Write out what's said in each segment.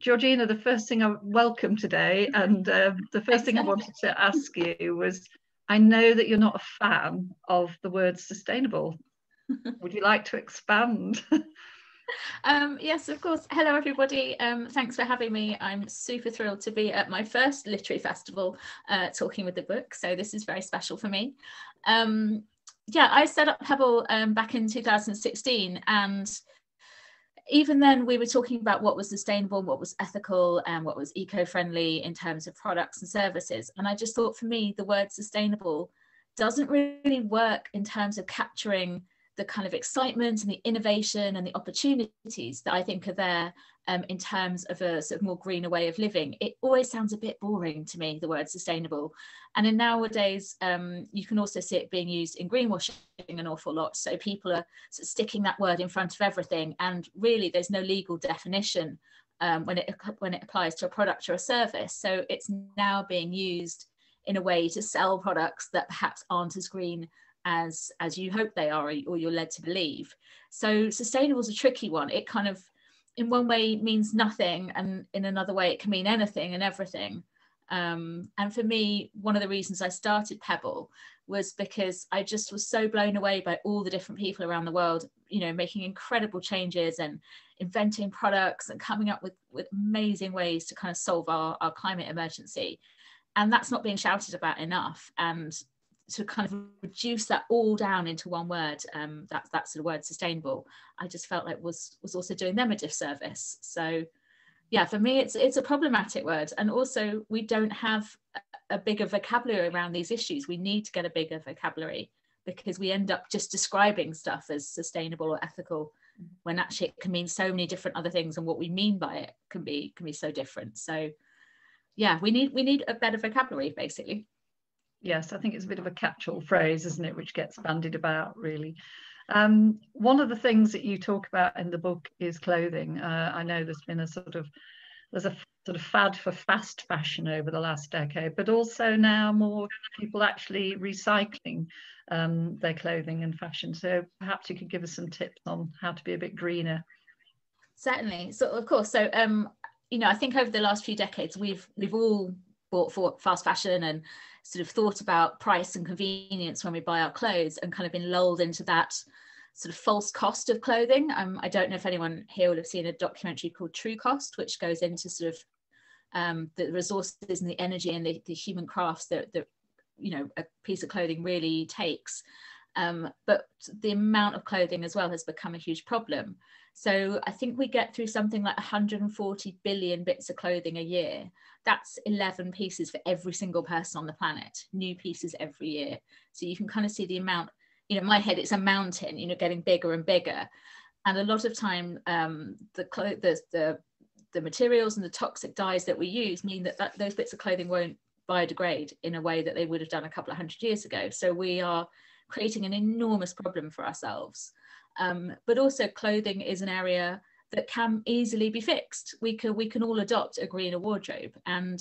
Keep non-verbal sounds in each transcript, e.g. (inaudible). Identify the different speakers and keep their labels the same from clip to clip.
Speaker 1: Georgina, the first thing I welcome today, and um, the first thing I wanted to ask you was I know that you're not a fan of the word sustainable. (laughs) Would you like to expand?
Speaker 2: um, yes, of course. Hello, everybody. Um, thanks for having me. I'm super thrilled to be at my first literary festival uh, talking with the book. So this is very special for me. Um, yeah, I set up Pebble um, back in 2016 and even then we were talking about what was sustainable what was ethical and what was eco-friendly in terms of products and services. And i just thought for me the word sustainable doesn't really work in terms of capturing the kind of excitement and the innovation and the opportunities that I think are there um, in terms of a sort of more greener way of living. It always sounds a bit boring to me, the word sustainable. And in nowadays, um, you can also see it being used in greenwashing an awful lot. So people are sort of sticking that word in front of everything. And really, there's no legal definition um, when, it, when it applies to a product or a service. So it's now being used in a way to sell products that perhaps aren't as green as as you hope they are or you're led to believe. So sustainable is a tricky one. It kind of in one way means nothing and in another way it can mean anything and everything. Um, and for me one of the reasons i started pebble was because i just was so blown away by all the different people around the world you know making incredible changes and inventing products and coming up with with amazing ways to kind of solve our, our climate emergency. And that's not being shouted about enough. And to kind of reduce that all down into one word, um, that, that's the word sustainable, I just felt like was was also doing them a disservice. So yeah, for me, it's it's a problematic word, and also we don't have a bigger vocabulary around these issues. We need to get a bigger vocabulary because we end up just describing stuff as sustainable or ethical when actually it can mean so many different other things and what we mean by it can be can be so different so yeah we need we need a better vocabulary basically
Speaker 1: Yes, I think it's a bit of a catch-all phrase, isn't it, which gets bandied about really. Um, one of the things that you talk about in the book is clothing. Uh, I know there's been a sort of there's a sort of fad for fast fashion over the last decade, but also now more people actually recycling um, their clothing and fashion. So perhaps you could give us some tips on how to be a bit greener.
Speaker 2: Certainly. So of course, so um, you know, I think over the last few decades we've we've all bought for fast fashion and sort of thought about price and convenience when we buy our clothes and kind of been lulled into that sort of false cost of clothing. Um, I don't know if anyone here will have seen a documentary called True Cost, which goes into sort of um, the resources and the energy and the, the human crafts that, that you know a piece of clothing really takes. Um, but the amount of clothing as well has become a huge problem. So I think we get through something like 140 billion bits of clothing a year. That's 11 pieces for every single person on the planet, new pieces every year. So you can kind of see the amount, you know, in my head, it's a mountain, you know, getting bigger and bigger. And a lot of time, um, the, the, the, the materials and the toxic dyes that we use mean that, that those bits of clothing won't biodegrade in a way that they would have done a couple of hundred years ago. So we are creating an enormous problem for ourselves. Um, but also clothing is an area that can easily be fixed. We can, we can all adopt a greener wardrobe and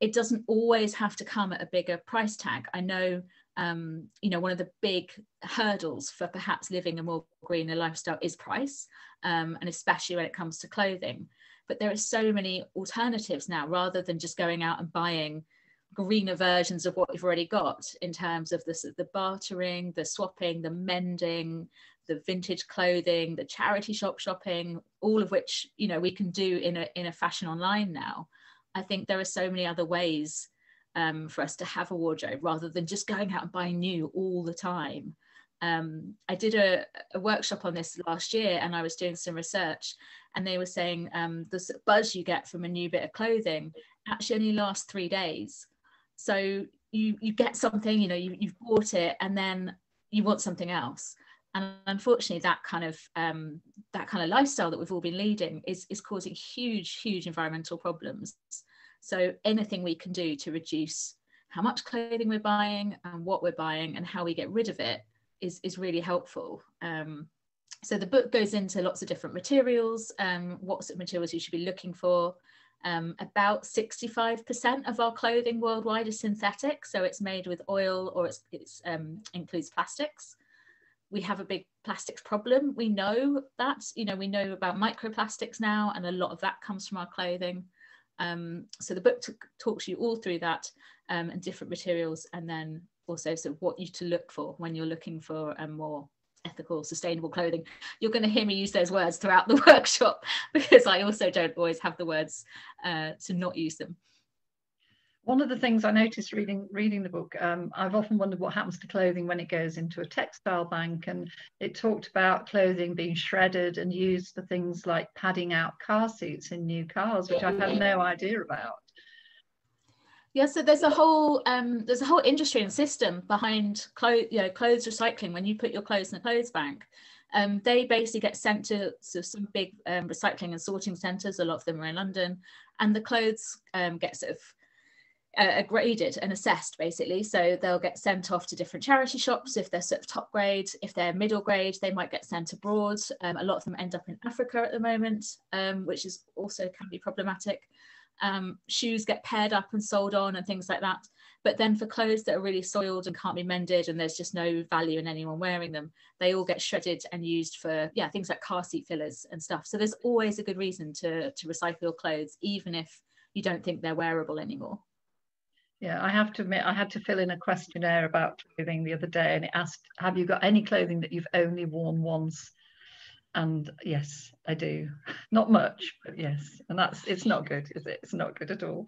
Speaker 2: it doesn't always have to come at a bigger price tag. I know, um, you know, one of the big hurdles for perhaps living a more greener lifestyle is price, um, and especially when it comes to clothing. But there are so many alternatives now rather than just going out and buying greener versions of what you've already got in terms of the, the bartering, the swapping, the mending, the vintage clothing, the charity shop shopping, all of which you know we can do in a in a fashion online now. I think there are so many other ways um, for us to have a wardrobe rather than just going out and buying new all the time. Um, I did a, a, workshop on this last year and I was doing some research and they were saying um, the buzz you get from a new bit of clothing actually only lasts three days. So you you get something, you know, you, you've bought it and then you want something else. And unfortunately that kind of um, that kind of lifestyle that we've all been leading is, is causing huge huge environmental problems. So anything we can do to reduce how much clothing we're buying and what we're buying and how we get rid of it is, is really helpful. Um, so the book goes into lots of different materials um, what sort of materials you should be looking for um, about 65% of our clothing worldwide is synthetic so it's made with oil or it's, it's um, includes plastics we have a big plastics problem. We know that, you know, we know about microplastics now, and a lot of that comes from our clothing. Um, so the book talks you all through that um, and different materials, and then also sort of what you to look for when you're looking for a more ethical, sustainable clothing. You're going to hear me use those words throughout the (laughs) workshop because I also don't always have the words uh, to not use them.
Speaker 1: One of the things I noticed reading reading the book, um, I've often wondered what happens to clothing when it goes into a textile bank, and it talked about clothing being shredded and used for things like padding out car seats in new cars, which I had no idea about.
Speaker 2: Yeah, so there's a whole um, there's a whole industry and system behind clothes, you know, clothes recycling. When you put your clothes in a clothes bank, um, they basically get sent to so some big um, recycling and sorting centres. A lot of them are in London, and the clothes um, get sort of uh, graded and assessed basically. So they'll get sent off to different charity shops if they're sort of top grade. If they're middle grade, they might get sent abroad. Um, a lot of them end up in Africa at the moment, um, which is also can be problematic um, shoes get paired up and sold on and things like that. But then for clothes that are really soiled and can't be mended and there's just no value in anyone wearing them, they all get shredded and used for yeah things like car seat fillers and stuff. So there's always a good reason to to recycle your clothes, even if you don't think they're wearable anymore.
Speaker 1: Yeah, I have to admit, I had to fill in a questionnaire about clothing the other day, and it asked, "Have you got any clothing that you've only worn once?" And yes i do. (laughs) Not much but yes. And that's it's not good is it? It's not good at all.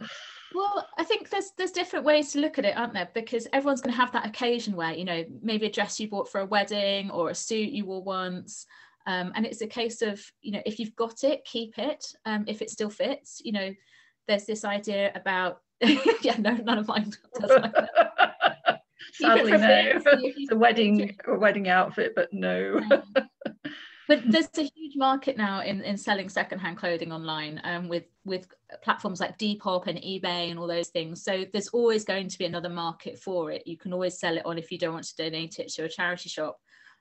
Speaker 2: Well i think there's there's different ways to look at it aren't there? Because everyone's going to have that occasion where you know maybe a dress you bought for a wedding or a suit you wore once. Um, and it's a case of you know if you've got it keep it um, if it still fits. You know there's this idea about (laughs) yeah no none of mine (laughs) does like
Speaker 1: Sadly, no. It's a wedding, a wedding outfit, but no
Speaker 2: but there's a huge market now in, in selling secondhand clothing online um, with with platforms like Depop and eBay and all those things. So there's always going to be another market for it. You can always sell it on if you don't want to donate it to a charity shop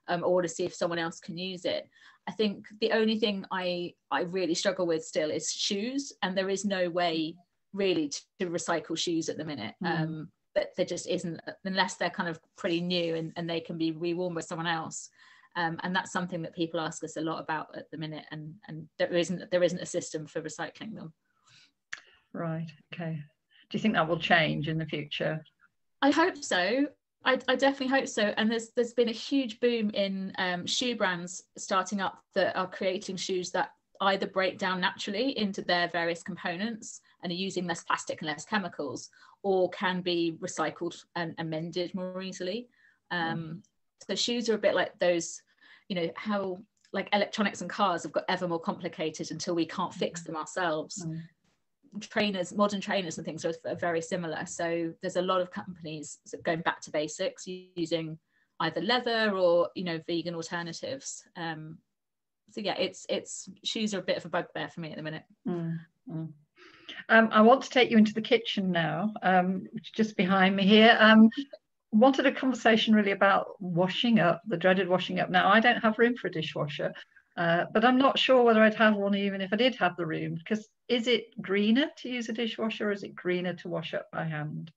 Speaker 2: um, or to see if someone else can use it. I think the only thing I I really struggle with still is shoes, and there is no way really to, to recycle shoes at the minute. Mm. Um, but there just isn't unless they're kind of pretty new and, and they can be reworn by someone else um, and that's something that people ask us a lot about at the minute and and there isn't there isn't a system for recycling them.
Speaker 1: Right okay. Do you think that will change in the future?
Speaker 2: I hope so. I, I, definitely hope so. And there's there's been a huge boom in um, shoe brands starting up that are creating shoes that either break down naturally into their various components and are using less plastic and less chemicals, or can be recycled and amended more easily. Um, mm so shoes are a bit like those you know how like electronics and cars have got ever more complicated until we can't fix them ourselves mm. trainers modern trainers and things are, are, very similar so there's a lot of companies going back to basics using either leather or you know vegan alternatives um, so yeah it's it's shoes are a bit of a bugbear for me at the minute mm.
Speaker 1: Mm. Um, I want to take you into the kitchen now, um, which is just behind me here. Um, wanted a conversation really about washing up, the dreaded washing up. Now, I don't have room for a dishwasher, uh, but I'm not sure whether I'd have one even if I did have the room, because is it greener to use a dishwasher or is it greener to wash up by hand?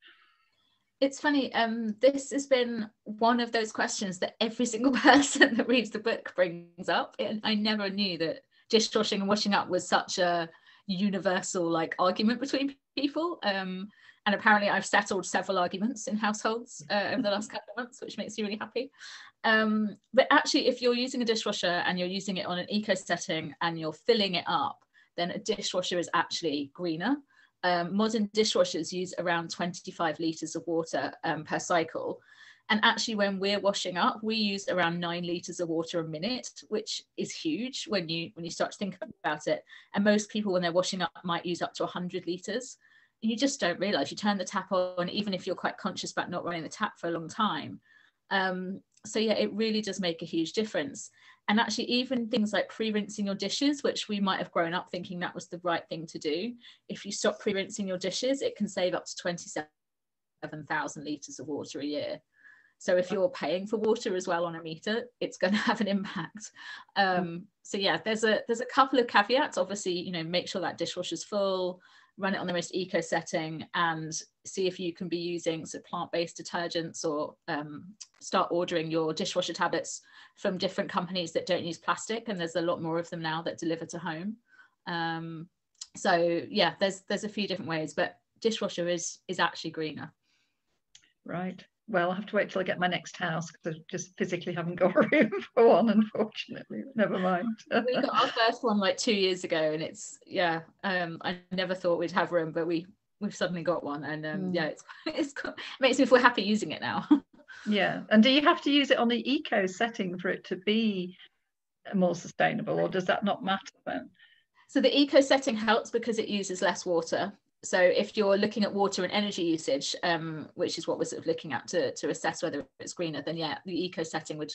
Speaker 2: It's funny, um, this has been one of those questions that every (laughs) single person that reads the book brings up. And I never knew that dishwashing and washing up was such a universal like argument between people. Um, and apparently I've settled several arguments in households uh, over the last couple of months, which makes me really happy. Um, but actually, if you're using a dishwasher and you're using it on an eco setting and you're filling it up, then a dishwasher is actually greener. Um, modern dishwashers use around 25 litres of water um, per cycle. And actually, when we're washing up, we use around nine litres of water a minute, which is huge when you when you start to think about it. And most people, when they're washing up, might use up to 100 litres you just don't realize you turn the tap on even if you're quite conscious about not running the tap for a long time um, so yeah it really does make a huge difference and actually even things like pre-rinsing your dishes which we might have grown up thinking that was the right thing to do if you stop pre-rinsing your dishes it can save up to 27,000 litres of water a year So if you're paying for water as well on a meter, it's going (laughs) to have an impact. Um, so yeah, there's a there's a couple of caveats. Obviously, you know, make sure that dishwasher's full, run it on the most eco setting, and see if you can be using so plant-based detergents or um, start ordering your dishwasher tablets from different companies that don't use plastic. And there's a lot more of them now that deliver to home. Um, so yeah, there's there's a few different ways, but dishwasher is is actually greener.
Speaker 1: Right well, I'll have to wait till I get my next house because I just physically haven't got (laughs) room for one, unfortunately. Never mind. (laughs)
Speaker 2: we got our first one like two years ago, and it's yeah. Um, I never thought we'd have room, but we we've suddenly got one, and um, mm. yeah, it's (laughs) it's it makes me feel happy using it now.
Speaker 1: yeah, and do you have to use it on the eco setting for it to be more sustainable, or does that not matter then?
Speaker 2: So the eco setting helps because it uses less water so if you're looking at water and energy usage, um, which is what we're sort of looking at to, to assess whether it's greener, then yeah, the eco setting would,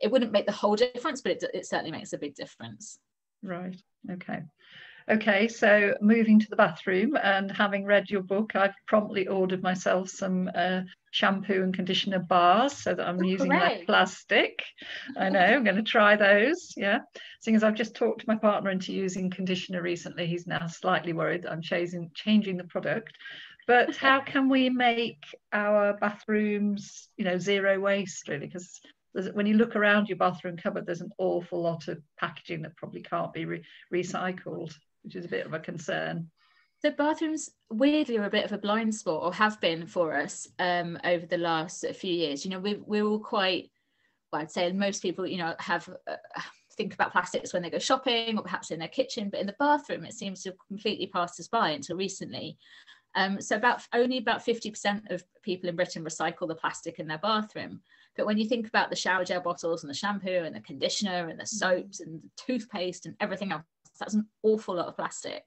Speaker 2: it wouldn't make the whole difference, but it, it certainly makes a big difference.
Speaker 1: Right, okay. Okay, so moving to the bathroom and having read your book, I've promptly ordered myself some uh, shampoo and conditioner bars so that I'm oh, using less plastic. I know, I'm going to try those. Yeah. Seeing as I've just talked my partner into using conditioner recently, he's now slightly worried that I'm changing, changing the product. But how can we make our bathrooms, you know, zero waste really? Because when you look around your bathroom cupboard, there's an awful lot of packaging that probably can't be re recycled which is a bit of a concern.
Speaker 2: So bathrooms weirdly are a bit of a blind spot or have been for us um, over the last few years. You know, we we're all quite, well, I'd say most people, you know, have uh, think about plastics when they go shopping or perhaps in their kitchen, but in the bathroom, it seems to have completely passed us by until recently. Um, so about only about 50% of people in Britain recycle the plastic in their bathroom. But when you think about the shower gel bottles and the shampoo and the conditioner and the soaps and the toothpaste and everything else that's an awful lot of plastic.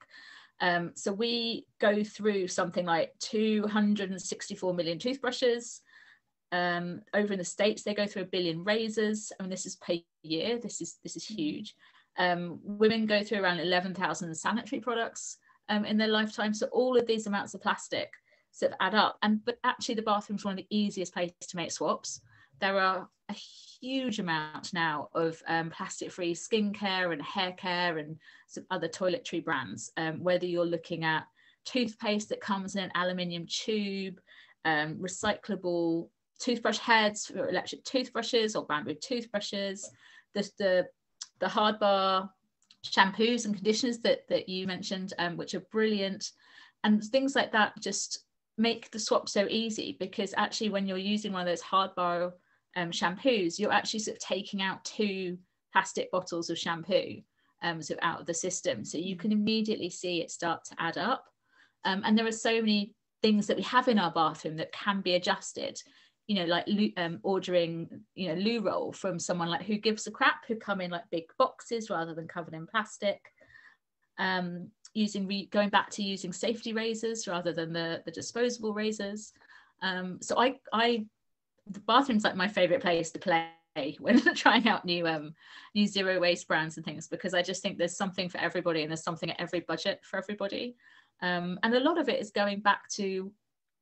Speaker 2: Um, so we go through something like 264 million toothbrushes. Um, over in the states, they go through a billion razors. I mean, this is per year. This is this is huge. Um, women go through around 11,000 sanitary products um, in their lifetime. So all of these amounts of plastic sort of add up. And but actually, the bathroom's one of the easiest places to make swaps. There are a huge amount now of um, plastic-free skincare and hair care and some other toiletry brands. Um, whether you're looking at toothpaste that comes in an aluminium tube, um, recyclable toothbrush heads for electric toothbrushes or bamboo toothbrushes, the the, the hard bar shampoos and conditioners that that you mentioned, um, which are brilliant, and things like that just make the swap so easy because actually when you're using one of those hard bar um, shampoos, you're actually sort of taking out two plastic bottles of shampoo um, sort of out of the system. So you can immediately see it start to add up. Um, and there are so many things that we have in our bathroom that can be adjusted. You know, like um, ordering, you know, loo roll from someone like who gives a crap, who come in like big boxes rather than covered in plastic. Um, using going back to using safety razors rather than the the disposable razors. Um, so I I the bathroom's like my favorite place to play (laughs) when trying out new um new zero waste brands and things because I just think there's something for everybody and there's something at every budget for everybody. Um, and a lot of it is going back to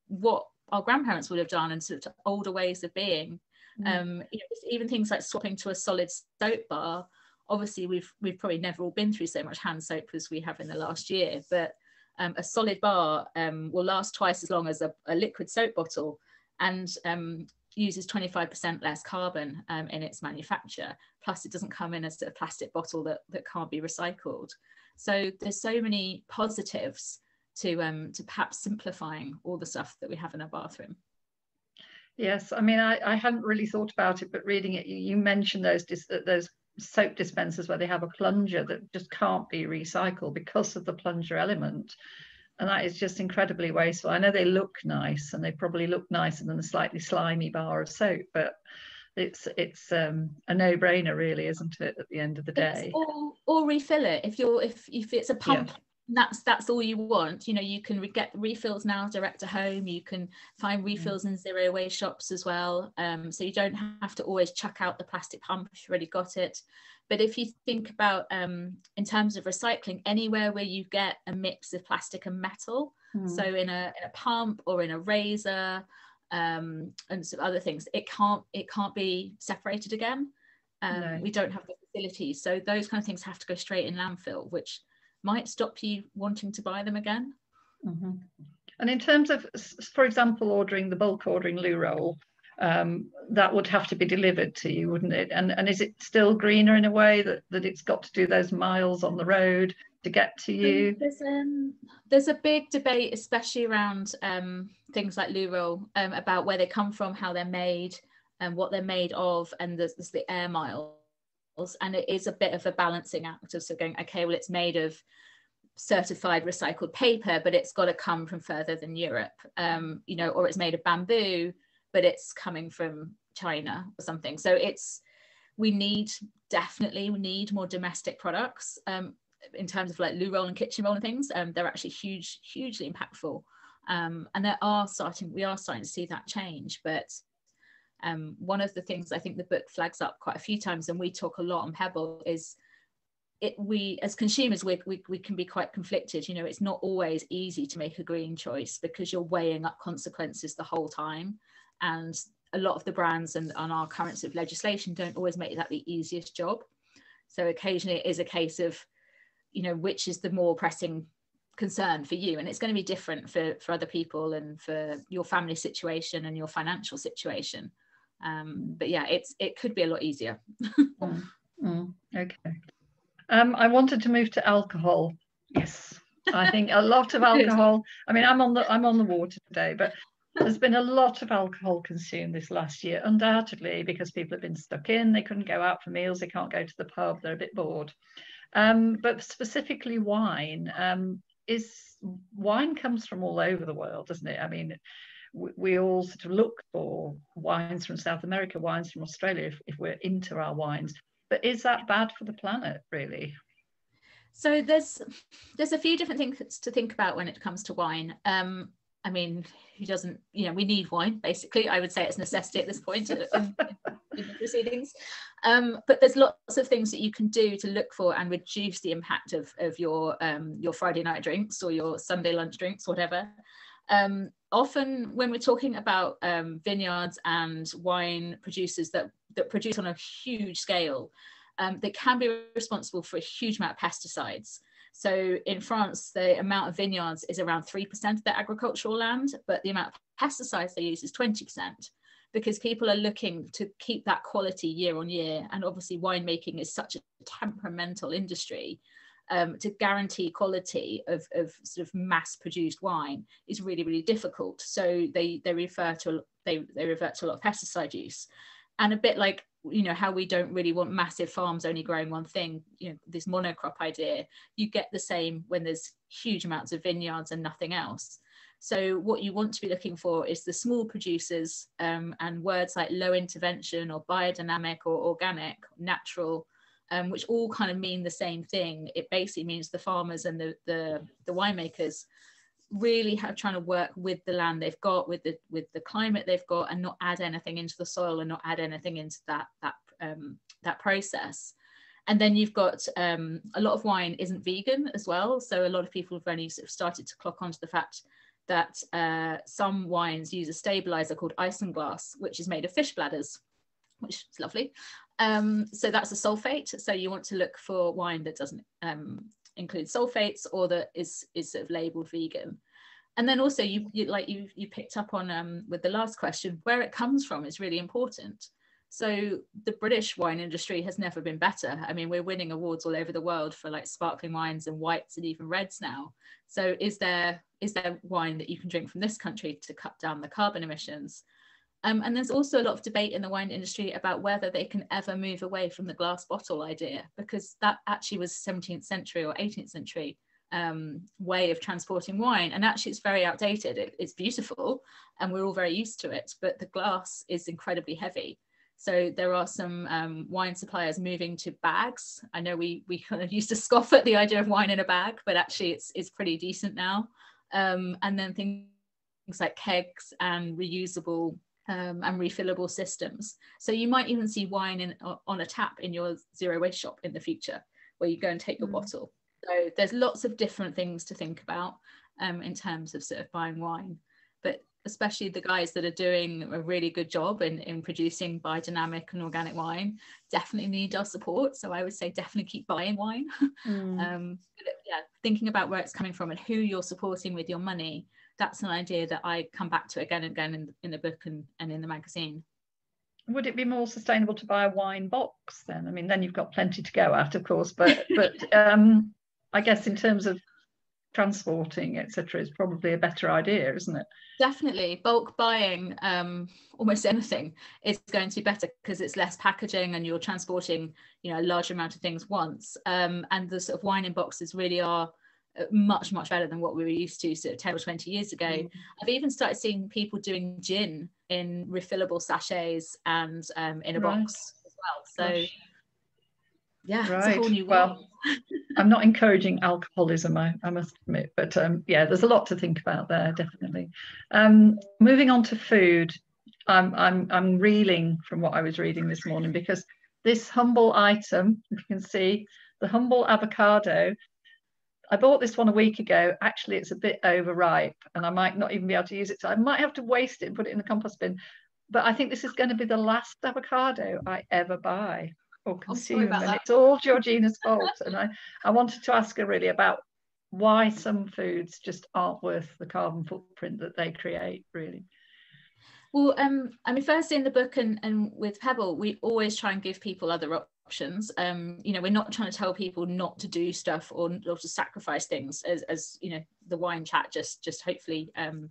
Speaker 2: what our grandparents would have done and sort of older ways of being. Mm. Um, you know, even things like swapping to a solid soap bar. Obviously, we've we've probably never all been through so much hand soap as we have in the last year, but um, a solid bar um, will last twice as long as a, a liquid soap bottle. And um, uses 25% less carbon um, in its manufacture. Plus, it doesn't come in as a plastic bottle that, that can't be recycled. So there's so many positives to um, to perhaps simplifying all the stuff that we have in our bathroom.
Speaker 1: Yes, I mean, I, I hadn't really thought about it, but reading it, you, mentioned those those soap dispensers where they have a plunger that just can't be recycled because of the plunger element and that is just incredibly wasteful. I know they look nice, and they probably look nicer than a slightly slimy bar of soap, but it's it's um, a no-brainer, really, isn't it? At the end of the day,
Speaker 2: or, or refill it if you're if if it's a pump. Yeah. That's that's all you want. You know, you can get refills now direct to home. You can find mm. refills in zero waste shops as well. Um, so you don't have to always chuck out the plastic pump if you've already got it. But if you think about um, in terms of recycling, anywhere where you get a mix of plastic and metal, mm. so in a, in a pump or in a razor, um, and some other things. It can't it can't be separated again. Um, no. We don't have the facilities, so those kind of things have to go straight in landfill, which might stop you wanting to buy them again.
Speaker 1: Mm-hmm. And in terms of, for example, ordering the bulk ordering loo roll, um, that would have to be delivered to you, wouldn't it? And and is it still greener in a way that, that it's got to do those miles on the road to get to you?
Speaker 2: There's, um, there's a big debate, especially around um, things like loo roll, um, about where they come from, how they're made, and what they're made of, and there's, there's the air miles. And it is a bit of a balancing act of sort of going, okay, well, it's made of certified recycled paper, but it's got to come from further than Europe, um, you know, or it's made of bamboo, but it's coming from China or something. So it's we need definitely we need more domestic products um, in terms of like loo roll and kitchen roll and things. Um, they're actually huge, hugely impactful, um, and there are starting we are starting to see that change. But um, one of the things I think the book flags up quite a few times, and we talk a lot on Pebble, is it, we as consumers we, we, we can be quite conflicted. You know it's not always easy to make a green choice because you're weighing up consequences the whole time. And a lot of the brands and on our current sort of legislation don't always make that the easiest job. So occasionally it is a case of you know which is the more pressing concern for you? And it's going to be different for for other people and for your family situation and your financial situation um, but yeah it's it could be a lot easier
Speaker 1: mm, mm, okay um, I wanted to move to alcohol. Yes, I think a lot of (laughs) alcohol. I mean, I'm on the I'm on the water today, but there's been a lot of alcohol consumed this last year, undoubtedly because people have been stuck in. They couldn't go out for meals. They can't go to the pub. They're a bit bored. Um, but specifically wine um, is wine comes from all over the world, doesn't it? I mean, we, we all sort of look for wines from South America, wines from Australia if, if we're into our wines. But is that bad for the planet, really?
Speaker 2: So there's there's a few different things to think about when it comes to wine. Um, I mean, who doesn't? You know, we need wine. Basically, I would say it's necessity at this point in, in, proceedings. Um, but there's lots of things that you can do to look for and reduce the impact of of your um, your Friday night drinks or your Sunday lunch drinks, whatever. Um, often when we're talking about um, vineyards and wine producers that, that produce on a huge scale, um, they can be responsible for a huge amount of pesticides. So in France, the amount of vineyards is around 3% of their agricultural land, but the amount of pesticides they use is 20% because people are looking to keep that quality year on year. And obviously winemaking is such a temperamental industry um, to guarantee quality of, of sort of mass produced wine is really really difficult. So they they refer to they they revert to a lot of pesticide use. And a bit like you know how we don't really want massive farms only growing one thing you know this monocrop idea you get the same when there's huge amounts of vineyards and nothing else. So what you want to be looking for is the small producers um, and words like low intervention or biodynamic or organic natural um, which all kind of mean the same thing. It basically means the farmers and the the, the winemakers really have trying to work with the land they've got, with the with the climate they've got, and not add anything into the soil and not add anything into that that um, that process. And then you've got um, a lot of wine isn't vegan as well. So a lot of people have only sort of started to clock onto the fact that uh, some wines use a stabilizer called isinglass, which is made of fish bladders, which is lovely. Um, so that's a sulfate. So you want to look for wine that doesn't um, include sulfates or that is is sort of labeled vegan. And then also you, you like you you picked up on um, with the last question, where it comes from is really important. So the British wine industry has never been better. I mean, we're winning awards all over the world for like sparkling wines and whites and even reds now. So is there is there wine that you can drink from this country to cut down the carbon emissions? Um, and there's also a lot of debate in the wine industry about whether they can ever move away from the glass bottle idea, because that actually was 17th century or 18th century um, way of transporting wine. And actually, it's very outdated. It, it's beautiful, and we're all very used to it, but the glass is incredibly heavy. So there are some um, wine suppliers moving to bags. I know we we kind of (laughs) used to scoff at the idea of wine in a bag, but actually, it's it's pretty decent now. Um, and then things like kegs and reusable um, and refillable systems. So you might even see wine in, on a tap in your zero waste shop in the future, where you go and take your mm. bottle. So there's lots of different things to think about um, in terms of sort of buying wine. But especially the guys that are doing a really good job in, in producing biodynamic and organic wine, definitely need our support. So I would say definitely keep buying wine. (laughs) Mm. um, yeah, thinking about where it's coming from and who you're supporting with your money. That's an idea that I come back to again and again in, in the book and, and in the magazine.
Speaker 1: Would it be more sustainable to buy a wine box then? I mean, then you've got plenty to go at, of course, but (laughs) but um, I guess in terms of transporting etc is probably a better idea isn't it
Speaker 2: definitely bulk buying um, almost anything is going to be better because it's less packaging and you're transporting you know a large amount of things once um, and the sort of wine in boxes really are much much better than what we were used to sort of 10 or 20 years ago. Mm. i've even started seeing people doing gin in refillable sachets and um, in a right. box as well. So Gosh. yeah right.
Speaker 1: well (laughs) i'm not encouraging alcoholism I, I must admit but um, yeah there's a lot to think about there definitely. Um, moving on to food I'm, I'm i'm reeling from what i was reading this morning because this humble item you can see the humble avocado I bought this one a week ago. Actually, it's a bit overripe and I might not even be able to use it. So I might have to waste it and put it in the compost bin. But I think this is going to be the last avocado I ever buy or consume. And it's all Georgina's fault. and I, I wanted to ask her really about why some foods just aren't worth the carbon footprint that they create, really.
Speaker 2: Well, um, I mean, first in the book and, and with Pebble, we always try and give people other options. Um, you know, we're not trying to tell people not to do stuff or, or to sacrifice things, as, as you know, the wine chat just just hopefully um,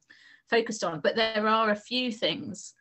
Speaker 2: focused on. But there are a few things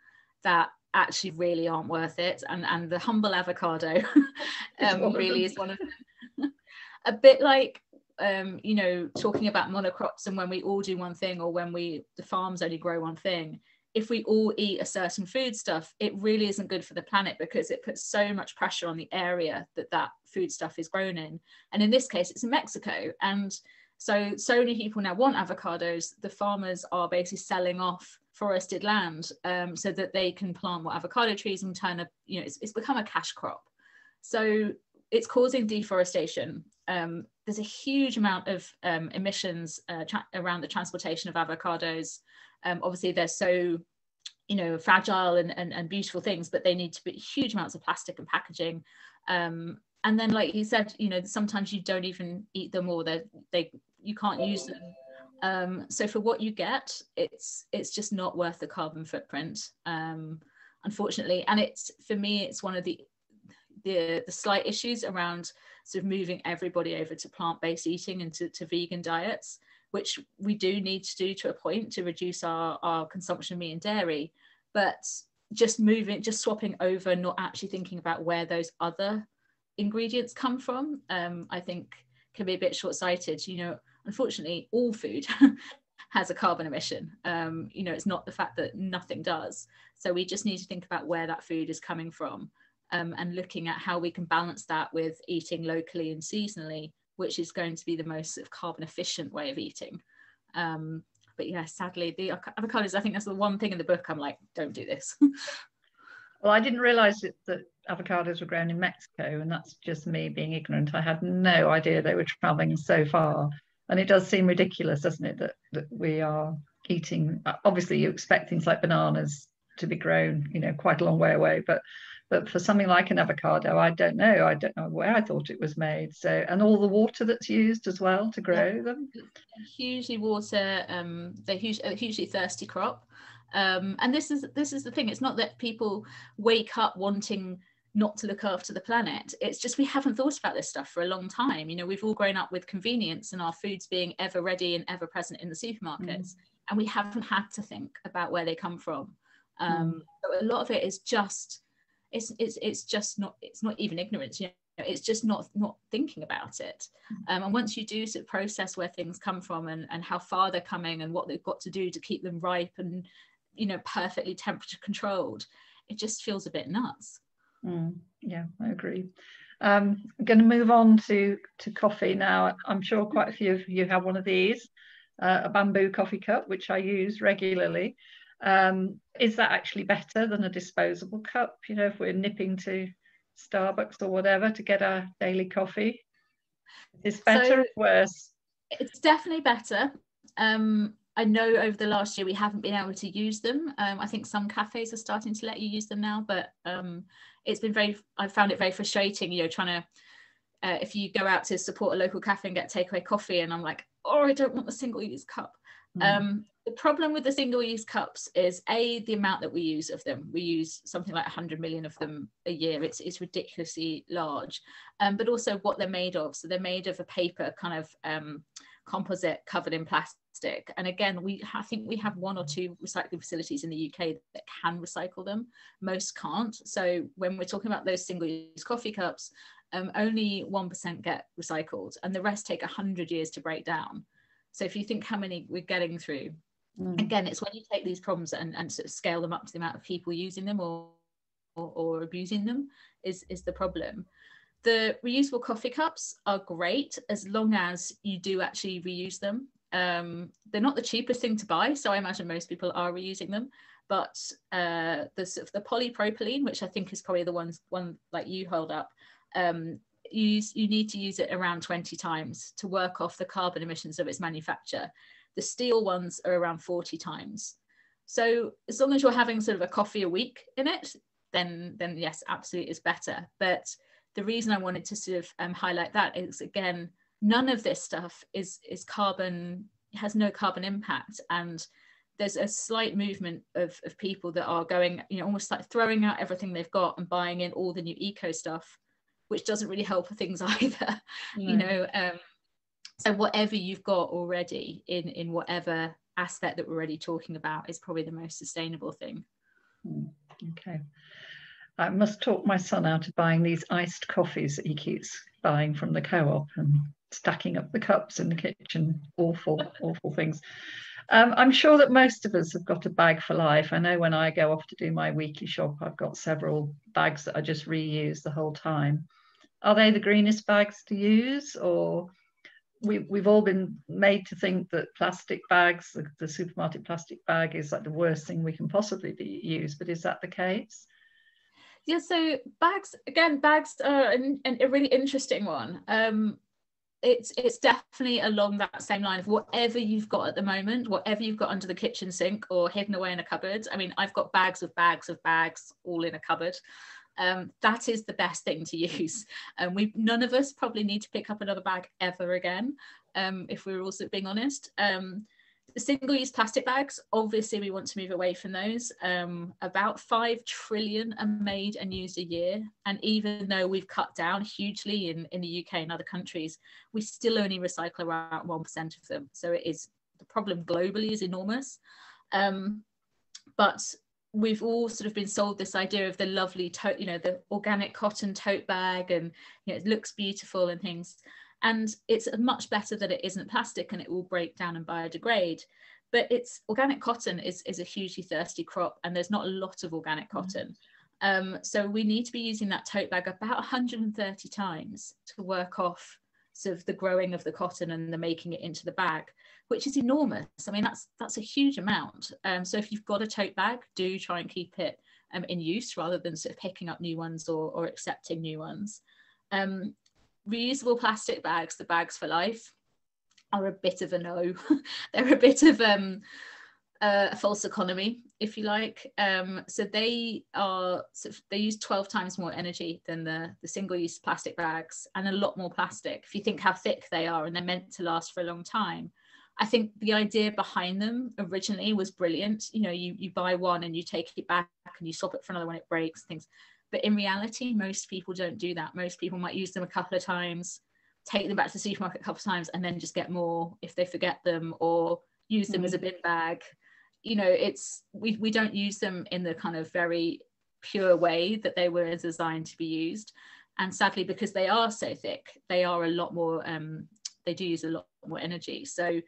Speaker 2: that actually really aren't worth it and and the humble avocado (laughs) um, really is one of them. (laughs) A bit like um, you know talking about monocrops and when we all do one thing or when we the farms only grow one thing if we all eat a certain food stuff it really isn't good for the planet because it puts so much pressure on the area that that food stuff is grown in. And in this case it's in mexico. And so so many people now want avocados. The farmers are basically selling off forested land um, so that they can plant more avocado trees and turn a you know it's, it's become a cash crop. So it's causing deforestation. Um, there's a huge amount of um, emissions uh, around the transportation of avocados um, obviously they're so you know fragile and, and, and, beautiful things but they need to be huge amounts of plastic and packaging. Um, and then like you said you know sometimes you don't even eat them or they they you can't use them. Um, so for what you get, it's it's just not worth the carbon footprint, um, unfortunately. And it's for me, it's one of the the the slight issues around sort of moving everybody over to plant-based eating and to, to vegan diets, which we do need to do to a point to reduce our, our consumption of meat and dairy. But just moving, just swapping over, not actually thinking about where those other ingredients come from, um, I think can be a bit short-sighted. You know, unfortunately all food (laughs) has a carbon emission um, you know it's not the fact that nothing does so we just need to think about where that food is coming from um, and looking at how we can balance that with eating locally and seasonally which is going to be the most sort of carbon efficient way of eating. Um, but yeah sadly the avocados i think that's the one thing in the book i'm like don't do this. (laughs)
Speaker 1: Well i didn't realize that, that avocados were grown in mexico and that's just me being ignorant. I had no idea they were traveling so far. And it does seem ridiculous doesn't it that, that we are eating obviously you expect things like bananas to be grown you know quite a long way away but but for something like an avocado i don't know i don't know where i thought it was made so and all the water that's used as well to grow yeah. them
Speaker 2: hugely water um they're huge, a hugely thirsty crop um and this is this is the thing it's not that people wake up wanting not to look after the planet. It's just we haven't thought about this stuff for a long time. You know, we've all grown up with convenience and our foods being ever ready and ever present in the supermarkets, mm. and we haven't had to think about where they come from. Um, mm. So a lot of it is just it's it's it's just not it's not even ignorance. You know, it's just not not thinking about it. Mm. Um, and once you do sort of process where things come from and and how far they're coming and what they've got to do to keep them ripe and you know perfectly temperature controlled, it just feels a bit nuts.
Speaker 1: Mm, yeah, I agree. Um, I'm going to move on to, to coffee now. I'm sure quite a few of you have one of these, uh, a bamboo coffee cup, which I use regularly. Um, is that actually better than a disposable cup? You know, if we're nipping to Starbucks or whatever to get our daily coffee, is better so or worse?
Speaker 2: It's definitely better. Um, I know over the last year we haven't been able to use them. Um, I think some cafes are starting to let you use them now, but um, it's been very, I found it very frustrating, you know, trying to, uh, if you go out to support a local cafe and get takeaway coffee and I'm like, oh, I don't want the single use cup. Mm. Um, the problem with the single use cups is a the amount that we use of them. We use something like 100 million of them a year. It's, it's ridiculously large. Um, but also what they're made of. So they're made of a paper kind of um, composite covered in plastic. And again we I think we have one or two recycling facilities in the UK that can recycle them. Most can't. So when we're talking about those single use coffee cups um, only 1% get recycled and the rest take 100 years to break down so if you think how many we're getting through Mm. Again, it's when you take these problems and, and sort of scale them up to the amount of people using them or, or, or abusing them is, is the problem. The reusable coffee cups are great as long as you do actually reuse them. Um, they're not the cheapest thing to buy, so I imagine most people are reusing them. But uh, the sort of the polypropylene, which I think is probably the ones one like you hold up, um, you, you need to use it around 20 times to work off the carbon emissions of its manufacture. The steel ones are around 40 times. So as long as you're having sort of a coffee a week in it, then then yes, absolutely is better. But the reason I wanted to sort of um, highlight that is again, none of this stuff is is carbon has no carbon impact and there's a slight movement of, of people that are going, you know, almost like throwing out everything they've got and buying in all the new eco stuff, which doesn't really help things (laughs) either. No. You know, um, so whatever you've got already in in whatever aspect that we're already talking about is probably the most sustainable thing.
Speaker 1: Hmm, okay. I must talk my son out of buying these iced coffees that he keeps buying from the co-op and stacking up the cups in the kitchen. Awful awful things. Um, i'm sure that most of us have got a bag for life. I know when i go off to do my weekly shop i've got several bags that i just reuse the whole time are they the greenest bags to use or we, we've all been made to think that plastic bags, the, the, supermarket plastic bag, is like the worst thing we can possibly be used. But is that the case?
Speaker 2: Yeah. So bags again, bags are an, an, a really interesting one. Um, it's it's definitely along that same line of whatever you've got at the moment, whatever you've got under the kitchen sink or hidden away in a cupboard. I mean, I've got bags of bags of bags all in a cupboard um, that is the best thing to use. And (laughs) um, we none of us probably need to pick up another bag ever again, um, if we're also being honest. Um, the single-use plastic bags, obviously we want to move away from those. Um, about 5 trillion are made and used a year. And even though we've cut down hugely in, in the UK and other countries, we still only recycle around 1% of them. So it is, the problem globally is enormous. Um, but we've all sort of been sold this idea of the lovely tote, you know, the organic cotton tote bag and you know, it looks beautiful and things. And it's much better that it isn't plastic and it will break down and biodegrade. But it's organic cotton is, is a hugely thirsty crop and there's not a lot of organic mm. cotton. Um, so we need to be using that tote bag about 130 times to work off of the growing of the cotton and the making it into the bag which is enormous. I mean, that's that's a huge amount. Um, so if you've got a tote bag, do try and keep it um, in use rather than sort of picking up new ones or, or accepting new ones. Um, reusable plastic bags, the bags for life, are a bit of a no. (laughs) They're a bit of um, uh, a false economy, if you like. Um, so they are sort of, they use 12 times more energy than the, the single-use plastic bags and a lot more plastic. If you think how thick they are and they're meant to last for a long time. I think the idea behind them originally was brilliant. You know, you, you buy one and you take it back and you swap it for another when it breaks, things. But in reality, most people don't do that. Most people might use them a couple of times, take them back to the supermarket a couple of times, and then just get more if they forget them or use them mm-hmm. as a bin bag. You know, it's we, we don't use them in the kind of very pure way that they were designed to be used. And sadly, because they are so thick, they are a lot more um, they do use a lot more energy. So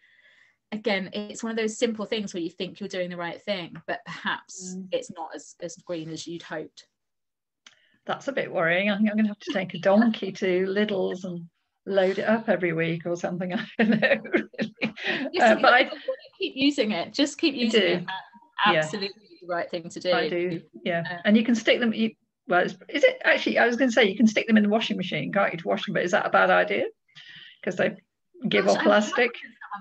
Speaker 2: again it's one of those simple things where you think you're doing the right thing but perhaps mm. it's not as, as green as you'd hoped
Speaker 1: that's a bit worrying i think i'm going to have to take a donkey to lidl's and load it up every week or something (laughs) i don't know really.
Speaker 2: uh, but I keep using it just keep using it absolutely yeah. the right thing to do
Speaker 1: i do yeah uh, and you can stick them you, well is it actually i was going to say you can stick them in the washing machine can't you to wash them but is that a bad idea because they give off plastic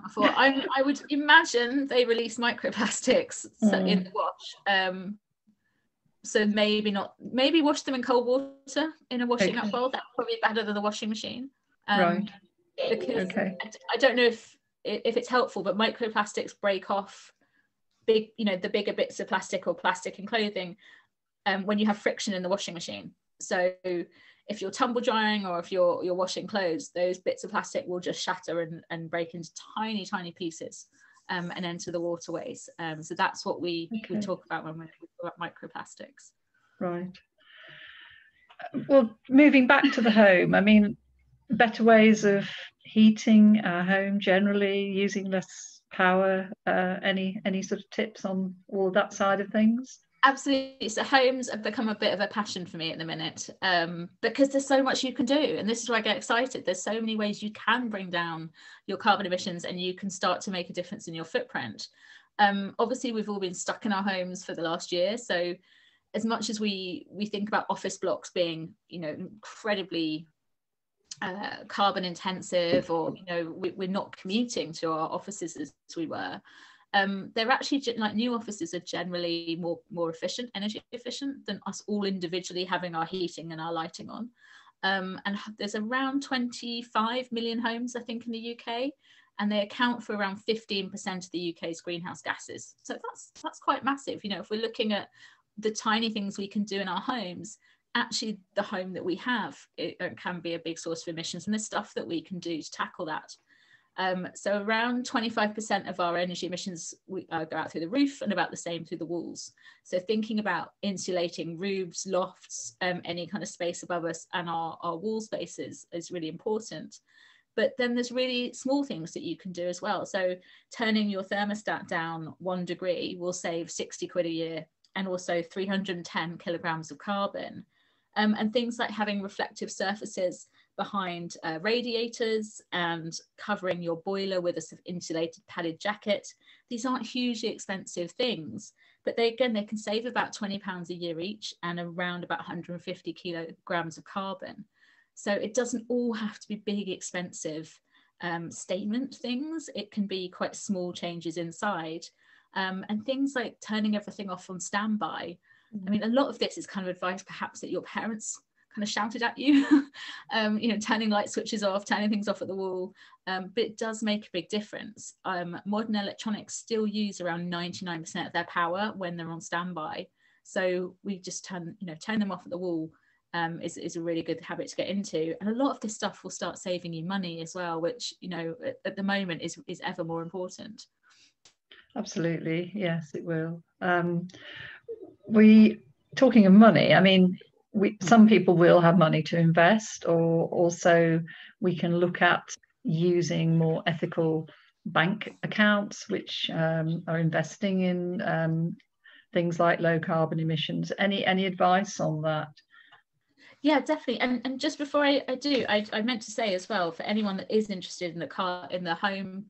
Speaker 2: before. I, I would imagine they release microplastics mm. in the wash. Um, so maybe not. Maybe wash them in cold water in a washing okay. up bowl. That's probably be better than the washing machine.
Speaker 1: Um, right.
Speaker 2: Because okay. I, I don't know if if it's helpful, but microplastics break off big, you know, the bigger bits of plastic or plastic in clothing um, when you have friction in the washing machine. So if you're tumble drying or if you're you're washing clothes, those bits of plastic will just shatter and, and break into tiny, tiny pieces um, and enter the waterways. Um, so that's what we, okay. we talk about when we talk about microplastics.
Speaker 1: Right. Well, moving back to the home, I mean, better ways of heating our home generally, using less power. Uh, any any sort of tips on all that side of things?
Speaker 2: absolutely so homes have become a bit of a passion for me at the minute um, because there's so much you can do and this is where i get excited there's so many ways you can bring down your carbon emissions and you can start to make a difference in your footprint um, obviously we've all been stuck in our homes for the last year so as much as we we think about office blocks being you know incredibly uh, carbon intensive or you know we, we're not commuting to our offices as we were um, they're actually like new offices are generally more more efficient, energy efficient than us all individually having our heating and our lighting on. Um, and there's around 25 million homes, I think, in the UK, and they account for around 15% of the UK's greenhouse gases. So that's that's quite massive. You know, if we're looking at the tiny things we can do in our homes, actually the home that we have it, can be a big source of emissions, and there's stuff that we can do to tackle that. Um, so around 25% of our energy emissions we, uh, go out through the roof and about the same through the walls. So thinking about insulating roofs, lofts, um, any kind of space above us and our, our wall spaces is really important. But then there's really small things that you can do as well. So turning your thermostat down one degree will save 60 quid a year and also 310 kilograms of carbon. Um, and things like having reflective surfaces behind uh, radiators and covering your boiler with a sort of insulated padded jacket. These aren't hugely expensive things, but they again, they can save about 20 pounds a year each and around about 150 kilograms of carbon. So it doesn't all have to be big, expensive um, statement things. It can be quite small changes inside. Um, and things like turning everything off on standby. I mm. mean, a lot of this is kind of advice perhaps that your parents kind of shouted at you, (laughs) um, you know, turning light switches off, turning things off at the wall. Um, but it does make a big difference. Um, modern electronics still use around 99% of their power when they're on standby. So we just turn, you know, turn them off at the wall um, is, is a really good habit to get into. And a lot of this stuff will start saving you money as well, which, you know, at, at the moment is, is ever more important.
Speaker 1: Absolutely. Yes, it will. We talking of money, I mean, we, some people will have money to invest, or also we can look at using more ethical bank accounts, which um, are investing in um, things like low carbon emissions. Any any advice on that?
Speaker 2: Yeah, definitely. And and just before I, I do, I, I meant to say as well for anyone that is interested in the car in the home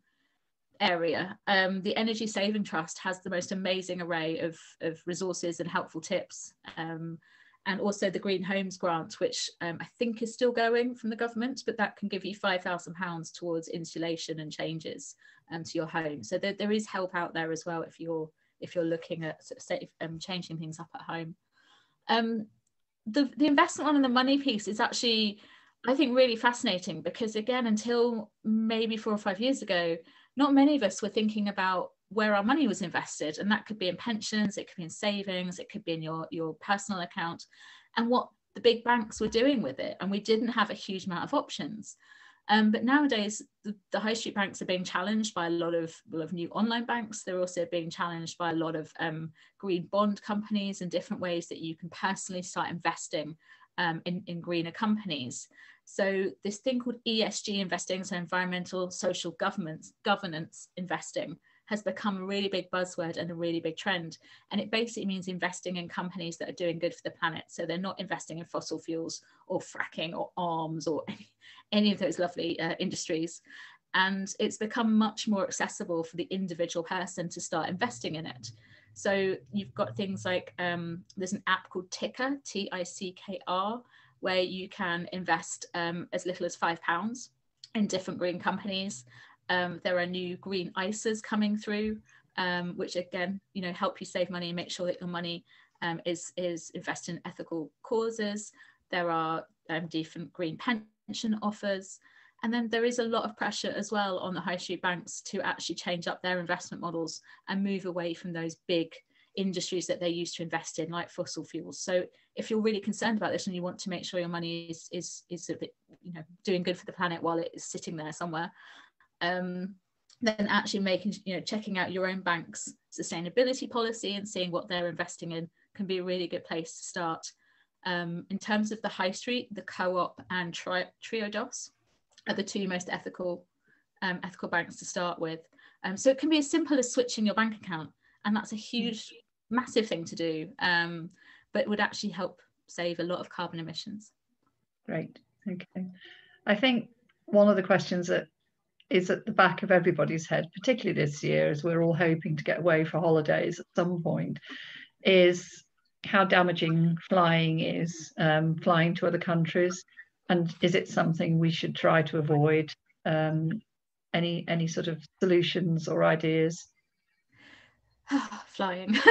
Speaker 2: area um, the energy saving trust has the most amazing array of, of resources and helpful tips um, and also the Green Homes Grant, which um, I think is still going from the government, but that can give you £5,000 towards insulation and changes um, to your home. So there, there is help out there as well if you're if you're looking at safe, um, changing things up at home. Um, the, the investment one and the money piece is actually, I think, really fascinating because again, until maybe four or five years ago, not many of us were thinking about where our money was invested and that could be in pensions it could be in savings it could be in your your personal account and what the big banks were doing with it and we didn't have a huge amount of options. Um, but nowadays the, the, high street banks are being challenged by a lot of, of new online banks. They're also being challenged by a lot of um, green bond companies and different ways that you can personally start investing um, in, in greener companies so this thing called esg investing so environmental social governance governance investing has become a really big buzzword and a really big trend. And it basically means investing in companies that are doing good for the planet. So they're not investing in fossil fuels or fracking or arms or any, (laughs) any of those lovely uh, industries. And it's become much more accessible for the individual person to start investing in it. So you've got things like um, there's an app called Tickr, T I C K R, where you can invest um, as little as five pounds in different green companies Um, there are new green ISAs coming through, um, which again, you know, help you save money and make sure that your money um, is, is invested in ethical causes. There are um, different green pension offers. And then there is a lot of pressure as well on the high street banks to actually change up their investment models and move away from those big industries that they used to invest in, like fossil fuels. So if you're really concerned about this and you want to make sure your money is is is bit, you know doing good for the planet while it is sitting there somewhere, um, then actually making you know checking out your own bank's sustainability policy and seeing what they're investing in can be a really good place to start. Um, in terms of the high street, the co-op and tri- Triodos are the two most ethical um, ethical banks to start with. Um, so it can be as simple as switching your bank account, and that's a huge massive thing to do, um, but would actually help save a lot of carbon emissions.
Speaker 1: Great, okay. I think one of the questions that is at the back of everybody's head, particularly this year, as we're all hoping to get away for holidays at some point, is how damaging flying is, um, flying to other countries, and is it something we should try to avoid? Um, any any sort of solutions or ideas? (sighs)
Speaker 2: flying. (laughs)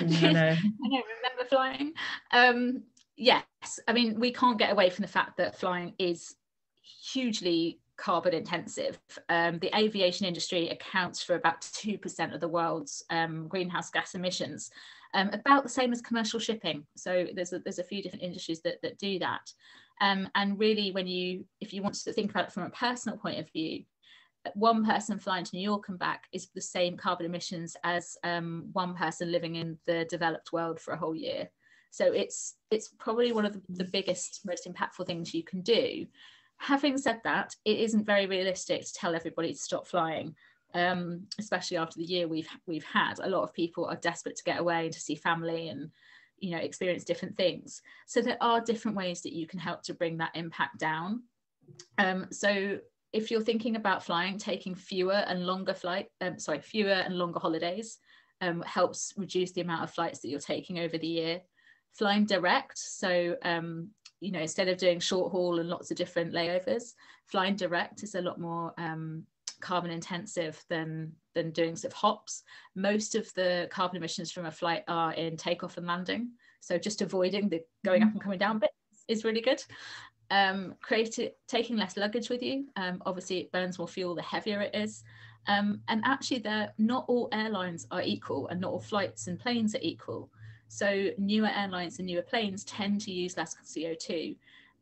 Speaker 2: I know. I don't remember flying. Um, yes, I mean we can't get away from the fact that flying is hugely carbon intensive. Um, the aviation industry accounts for about 2% of the world's um, greenhouse gas emissions, um, about the same as commercial shipping. So there's a, there's a few different industries that, that do that. Um, and really, when you, if you want to think about it from a personal point of view, one person flying to New York and back is the same carbon emissions as um, one person living in the developed world for a whole year. So it's it's probably one of the, the biggest, most impactful things you can do. Having said that, it isn't very realistic to tell everybody to stop flying, um, especially after the year we've we've had. A lot of people are desperate to get away and to see family and you know experience different things. So there are different ways that you can help to bring that impact down. Um, so if you're thinking about flying, taking fewer and longer flight, um, sorry, fewer and longer holidays um, helps reduce the amount of flights that you're taking over the year. Flying direct, so um, you know, instead of doing short haul and lots of different layovers, flying direct is a lot more um, carbon intensive than than doing sort of hops. Most of the carbon emissions from a flight are in takeoff and landing, so just avoiding the going up and coming down bit is really good um, taking less luggage with you. Um, obviously, it burns more fuel the heavier it is. Um, and actually, not all airlines are equal, and not all flights and planes are equal. So, newer airlines and newer planes tend to use less CO2.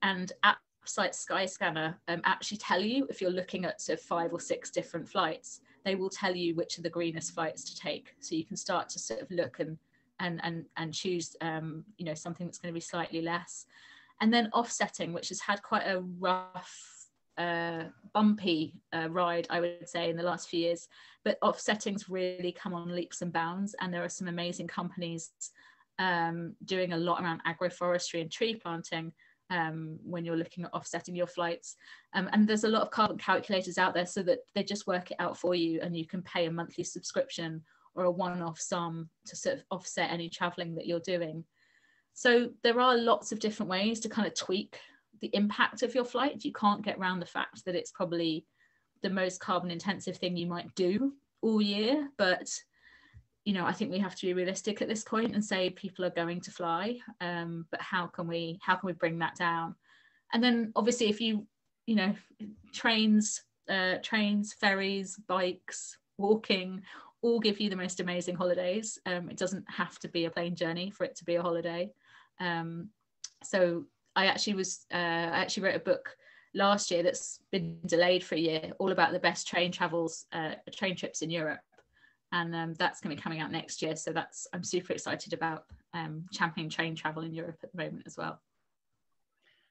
Speaker 2: And apps like Skyscanner um, actually tell you if you're looking at sort of five or six different flights, they will tell you which are the greenest flights to take. So you can start to sort of look and and and and choose um, you know something that's going to be slightly less and then offsetting, which has had quite a rough, uh, bumpy uh, ride, I would say, in the last few years. But offsetting's really come on leaps and bounds, and there are some amazing companies um, doing a lot around agroforestry and tree planting. Um, when you're looking at offsetting your flights. Um, and there's a lot of carbon calculators out there so that they just work it out for you and you can pay a monthly subscription or a one-off sum to sort of offset any traveling that you're doing. So there are lots of different ways to kind of tweak the impact of your flight. You can't get around the fact that it's probably the most carbon intensive thing you might do all year. But you know, I think we have to be realistic at this point and say people are going to fly. Um, but how can we how can we bring that down? And then obviously if you, you know, trains, uh, trains, ferries, bikes, walking, all give you the most amazing holidays. Um, it doesn't have to be a plane journey for it to be a holiday. Um, so I actually was uh, I actually wrote a book last year that's been delayed for a year, all about the best train travels, uh, train trips in Europe, and um, that's going to be coming out next year. So that's I'm super excited about um, championing train travel in Europe at the moment as well.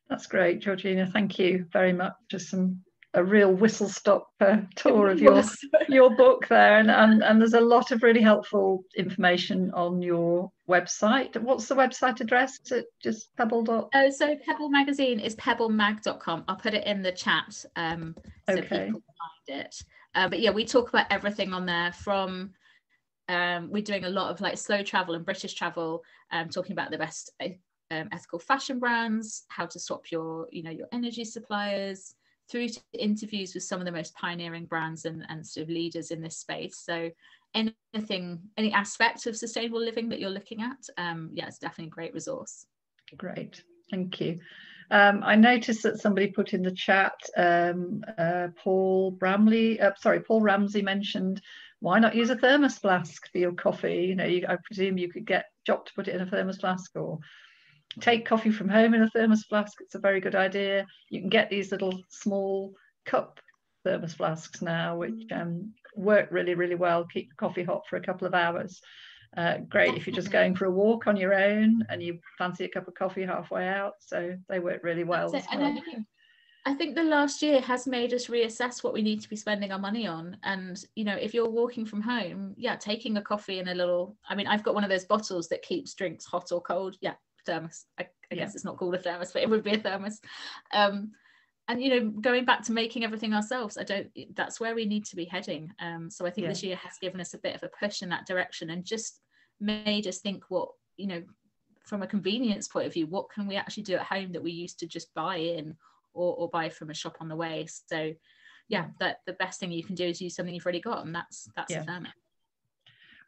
Speaker 1: That's great, Georgina. Thank you very much. Just some a real whistle stop uh, (laughs) tour of your (laughs) your book there and, and and there's a lot of really helpful information on your website. What's the website address? Is it just pebble dot
Speaker 2: oh so pebble magazine is pebblemag.com i'll put it in the chat um so okay. people find it. Uh, but yeah we talk about everything on there from um, we're doing a lot of like slow travel and british travel um, talking about the best um, ethical fashion brands how to swap your you know your energy suppliers through to interviews with some of the most pioneering brands and, and sort of leaders in this space. So anything, any aspect of sustainable living that you're looking at, um, yeah, it's definitely a great resource.
Speaker 1: Great, thank you. Um, I noticed that somebody put in the chat, um, uh, Paul Bramley, uh, sorry, Paul Ramsey mentioned, why not use a thermos flask for your coffee? You know, you, I presume you could get Jock to put it in a thermos flask or take coffee from home in a thermos flask. It's a very good idea. You can get these little small cup thermos flasks now, which um, work really, really well, keep the coffee hot for a couple of hours. Uh, great if you're just going for a walk on your own and you fancy a cup of coffee halfway out. So they work really well. well.
Speaker 2: I, think, I think the last year has made us reassess what we need to be spending our money on. And, you know, if you're walking from home, yeah, taking a coffee in a little, I mean, I've got one of those bottles that keeps drinks hot or cold. Yeah, thermos. I, I yeah. guess it's not called a thermos, but it would be a thermos. Um, and you know going back to making everything ourselves i don't that's where we need to be heading um, so i think yeah. this year has given us a bit of a push in that direction and just made us think what you know from a convenience point of view what can we actually do at home that we used to just buy in or, or buy from a shop on the way so yeah that the best thing you can do is use something you've already got and that's that's yeah. the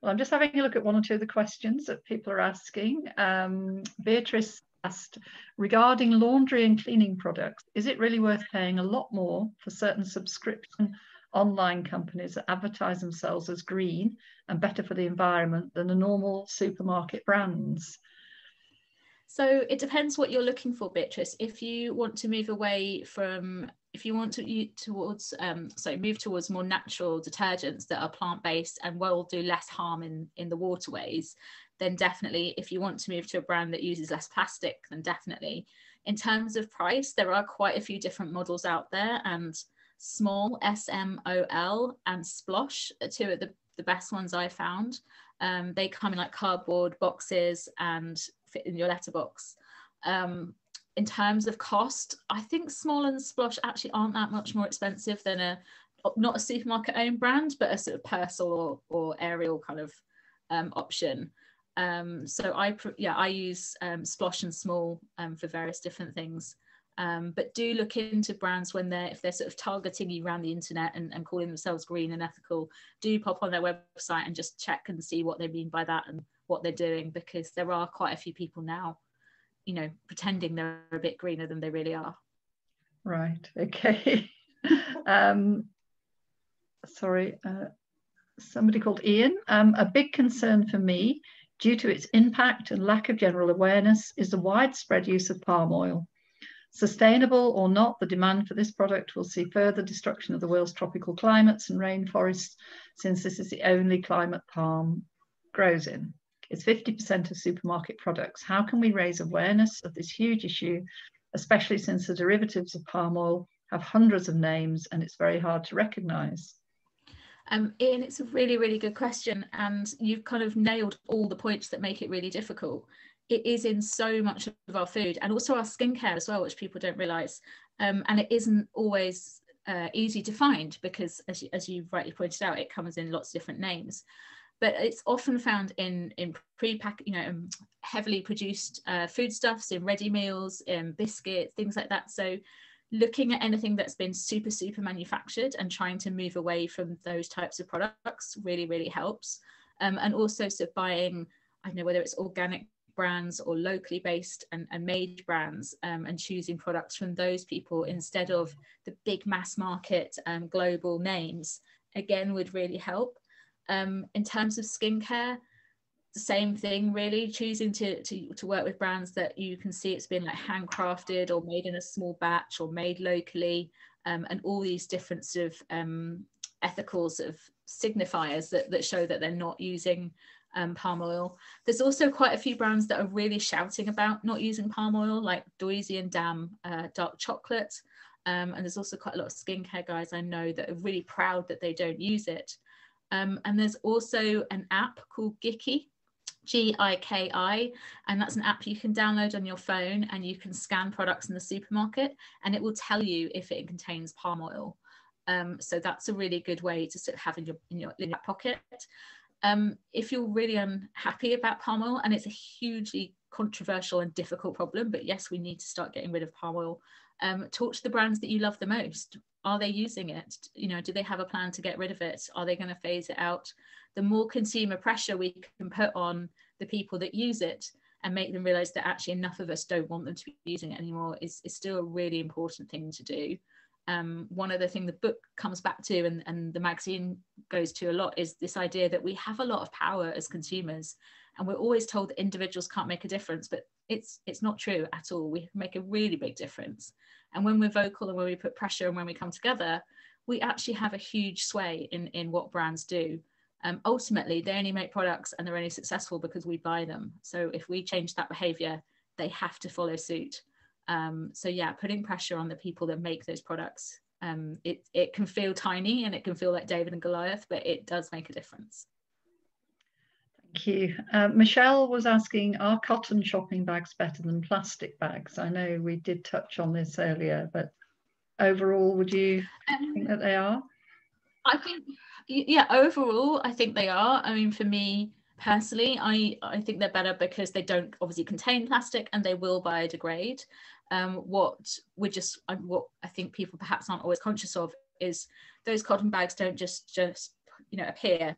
Speaker 1: well i'm just having a look at one or two of the questions that people are asking um, beatrice asked regarding laundry and cleaning products, is it really worth paying a lot more for certain subscription online companies that advertise themselves as green and better for the environment than the normal supermarket brands?
Speaker 2: So it depends what you're looking for, Beatrice. If you want to move away from, if you want to towards, um, sorry, move towards more natural detergents that are plant-based and will do less harm in in the waterways, then definitely if you want to move to a brand that uses less plastic, then definitely. In terms of price, there are quite a few different models out there and smol S-M-O-L and Splosh are two of the, the best ones I found. Um, they come in like cardboard boxes and fit in your letterbox. Um, in terms of cost, I think Smol and Splosh actually aren't that much more expensive than a not a supermarket owned brand, but a sort of Persil or, or Ariel kind of um, option. Um, so I, yeah, I use um, Splosh and Smol um, for various different things. Um, but do look into brands when they're, if they're sort of targeting you around the internet and, and calling themselves green and ethical, do pop on their website and just check and see what they mean by that and what they're doing, because there are quite a few people now, you know, pretending they're a bit greener than they really are.
Speaker 1: Right, (laughs) okay. um, sorry, uh, somebody called Ian. Um, a big concern for me due to its impact and lack of general awareness is the widespread use of palm oil. Sustainable or not, the demand for this product will see further destruction of the world's tropical climates and rainforests, since this is the only climate palm grows in. It's 50% of supermarket products. How can we raise awareness of this huge issue, especially since the derivatives of palm oil have hundreds of names and it's very hard to recognize?
Speaker 2: Um, Ian, it's a really, really good question. And you've kind of nailed all the points that make it really difficult. It is in so much of our food and also our skincare as well, which people don't realize. Um, and it isn't always uh, easy to find because, as you, as you rightly pointed out, it comes in lots of different names. But it's often found in in pre-pack, you know, um, heavily produced uh, foodstuffs, in ready meals, in biscuits, things like that. So looking at anything that's been super super manufactured and trying to move away from those types of products really really helps um, and also so buying i don't know whether it's organic brands or locally based and, and made brands um, and choosing products from those people instead of the big mass market um, global names again would really help um, in terms of skincare the same thing really choosing to, to to work with brands that you can see it's been like handcrafted or made in a small batch or made locally um, and all these different sort of um, ethical sort of signifiers that, that show that they're not using um, palm oil. There's also quite a few brands that are really shouting about not using palm oil, like Doisy and Dam uh, dark chocolate. Um, and there's also quite a lot of skincare guys I know that are really proud that they don't use it. Um, and there's also an app called Giki, G-I-K-I, and that's an app you can download on your phone and you can scan products in the supermarket and it will tell you if it contains palm oil. Um, so that's a really good way to sort of have in your, in your, in your pocket. Um, if you're really unhappy about palm oil, and it's a hugely controversial and difficult problem, but yes, we need to start getting rid of palm oil um, talk to the brands that you love the most are they using it? You know do they have a plan to get rid of it? Are they going to phase it out? The more consumer pressure we can put on the people that use it and make them realize that actually enough of us don't want them to be using it anymore is, is still a really important thing to do. Um, one other thing the book comes back to and, and the magazine goes to a lot is this idea that we have a lot of power as consumers and we're always told that individuals can't make a difference but it's it's not true at all. We make a really big difference. And when we're vocal and when we put pressure and when we come together we actually have a huge sway in in what brands do. Um, ultimately they only make products and they're only successful because we buy them. So if we change that behavior they have to follow suit. Um, so yeah putting pressure on the people that make those products um, it, it can feel tiny and it can feel like david and goliath but it does make a difference
Speaker 1: Thank you. Uh, Michelle was asking, are cotton shopping bags better than plastic bags? I know we did touch on this earlier, but overall, would you um, think that they are?
Speaker 2: I think, yeah, overall, I think they are. I mean, for me personally, I, I think they're better because they don't obviously contain plastic and they will biodegrade. Um, what we're just, what I think people perhaps aren't always conscious of is those cotton bags don't just, just, you know, appear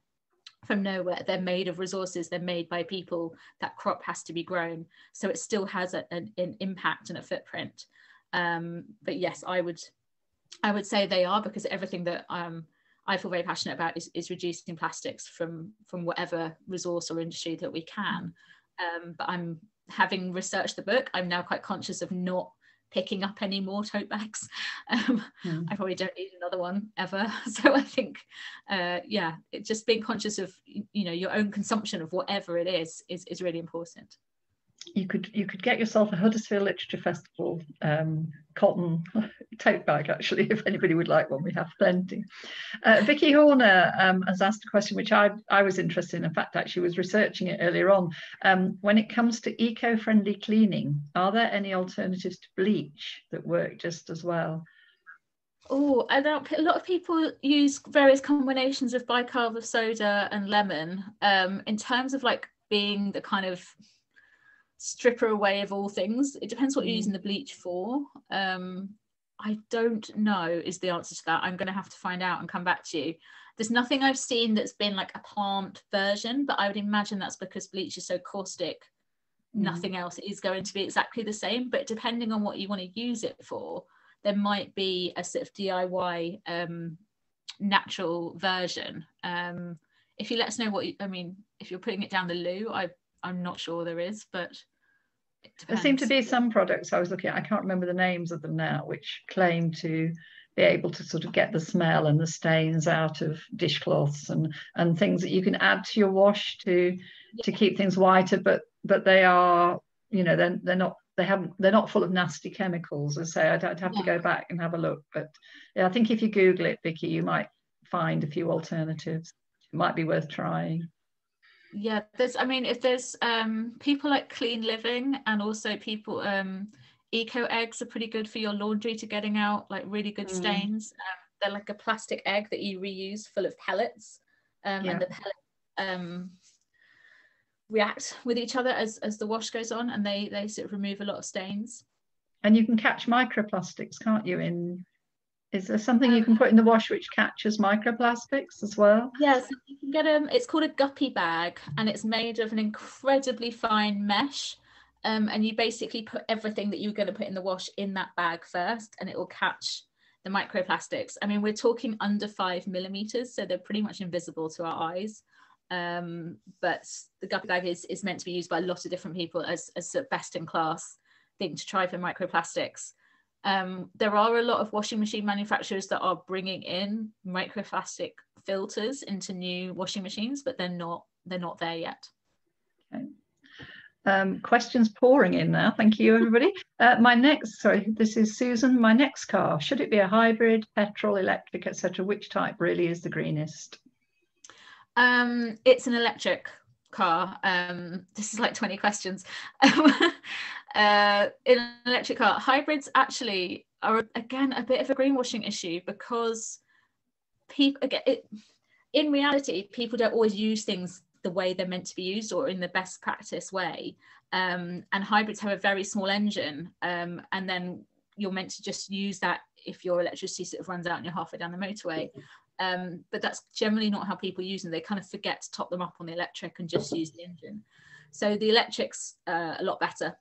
Speaker 2: from nowhere. They're made of resources, they're made by people. That crop has to be grown. So it still has a, an, an, impact and a footprint. Um, but yes, I would I would say they are because everything that um, I feel very passionate about is, is reducing plastics from from whatever resource or industry that we can. Um, but I'm having researched the book, I'm now quite conscious of not picking up any more tote bags. (laughs) Um, mm. I probably don't need another one ever. (laughs) So I think, uh, yeah, it, just being conscious of you know your own consumption of whatever it is is is really important
Speaker 1: you could you could get yourself a Huddersfield Literature Festival um, cotton (laughs) tote bag actually (laughs) if anybody would like one we have plenty. Uh, Vicky Horner um, has asked a question which I, I was interested in in fact actually was researching it earlier on. Um, when it comes to eco-friendly cleaning are there any alternatives to bleach that work just as well?
Speaker 2: Oh, I know a lot of people use various combinations of bicarb of soda and lemon. Um, in terms of like being the kind of stripper away of all things. It depends what you're using mm. the bleach for. Um, I don't know is the answer to that. I'm going to have to find out and come back to you. There's nothing I've seen that's been like a plant version, but I would imagine that's because bleach is so caustic. Mm. Nothing else is going to be exactly the same. But depending on what you want to use it for, there might be a sort of DIY um, natural version. Um, if you let us know what you, I mean, if you're putting it down the loo, I I'm not sure there is, but
Speaker 1: there seem to be some products I was looking at, I can't remember the names of them now, which claim to be able to sort of get the smell and the stains out of dishcloths and and things that you can add to your wash to yeah. to keep things whiter but but they are you know they're, they're not they haven't they're not full of nasty chemicals I say I'd, I'd have yeah. to go back and have a look but yeah I think if you google it Vicky you might find a few alternatives it might be worth trying
Speaker 2: yeah there's i mean if there's um people like clean living and also people um eco eggs are pretty good for your laundry to getting out like really good mm. stains um, they're like a plastic egg that you reuse full of pellets um, yeah. and the pellets um, react with each other as, as the wash goes on and they they sort of remove a lot of stains
Speaker 1: and you can catch microplastics can't you in is there something you can put in the wash which catches microplastics as well?
Speaker 2: Yes, you can get them. It's called a guppy bag, and it's made of an incredibly fine mesh. Um, and you basically put everything that you're going to put in the wash in that bag first, and it will catch the microplastics. I mean, we're talking under five millimeters, so they're pretty much invisible to our eyes. Um, but the guppy bag is, is meant to be used by a lot of different people as, as a best in class thing to try for microplastics. Um, there are a lot of washing machine manufacturers that are bringing in microplastic filters into new washing machines, but they're not they're not there yet.
Speaker 1: Okay. Um, questions pouring in now. Thank you, everybody. (laughs) Uh, my next, sorry, this is Susan. My next car, should it be a hybrid, petrol, electric, etc.? Which type really is the greenest?
Speaker 2: Um, it's an electric car. Um, this is like 20 questions. (laughs) uh, in an electric car, hybrids actually are again a bit of a greenwashing issue because people again it, in reality people don't always use things the way they're meant to be used or in the best practice way. Um, and hybrids have a very small engine, um, and then you're meant to just use that if your electricity sort of runs out and you're halfway down the motorway. Um, but that's generally not how people use them. They kind of forget to top them up on the electric and just use the engine. So the electric's uh, a lot better.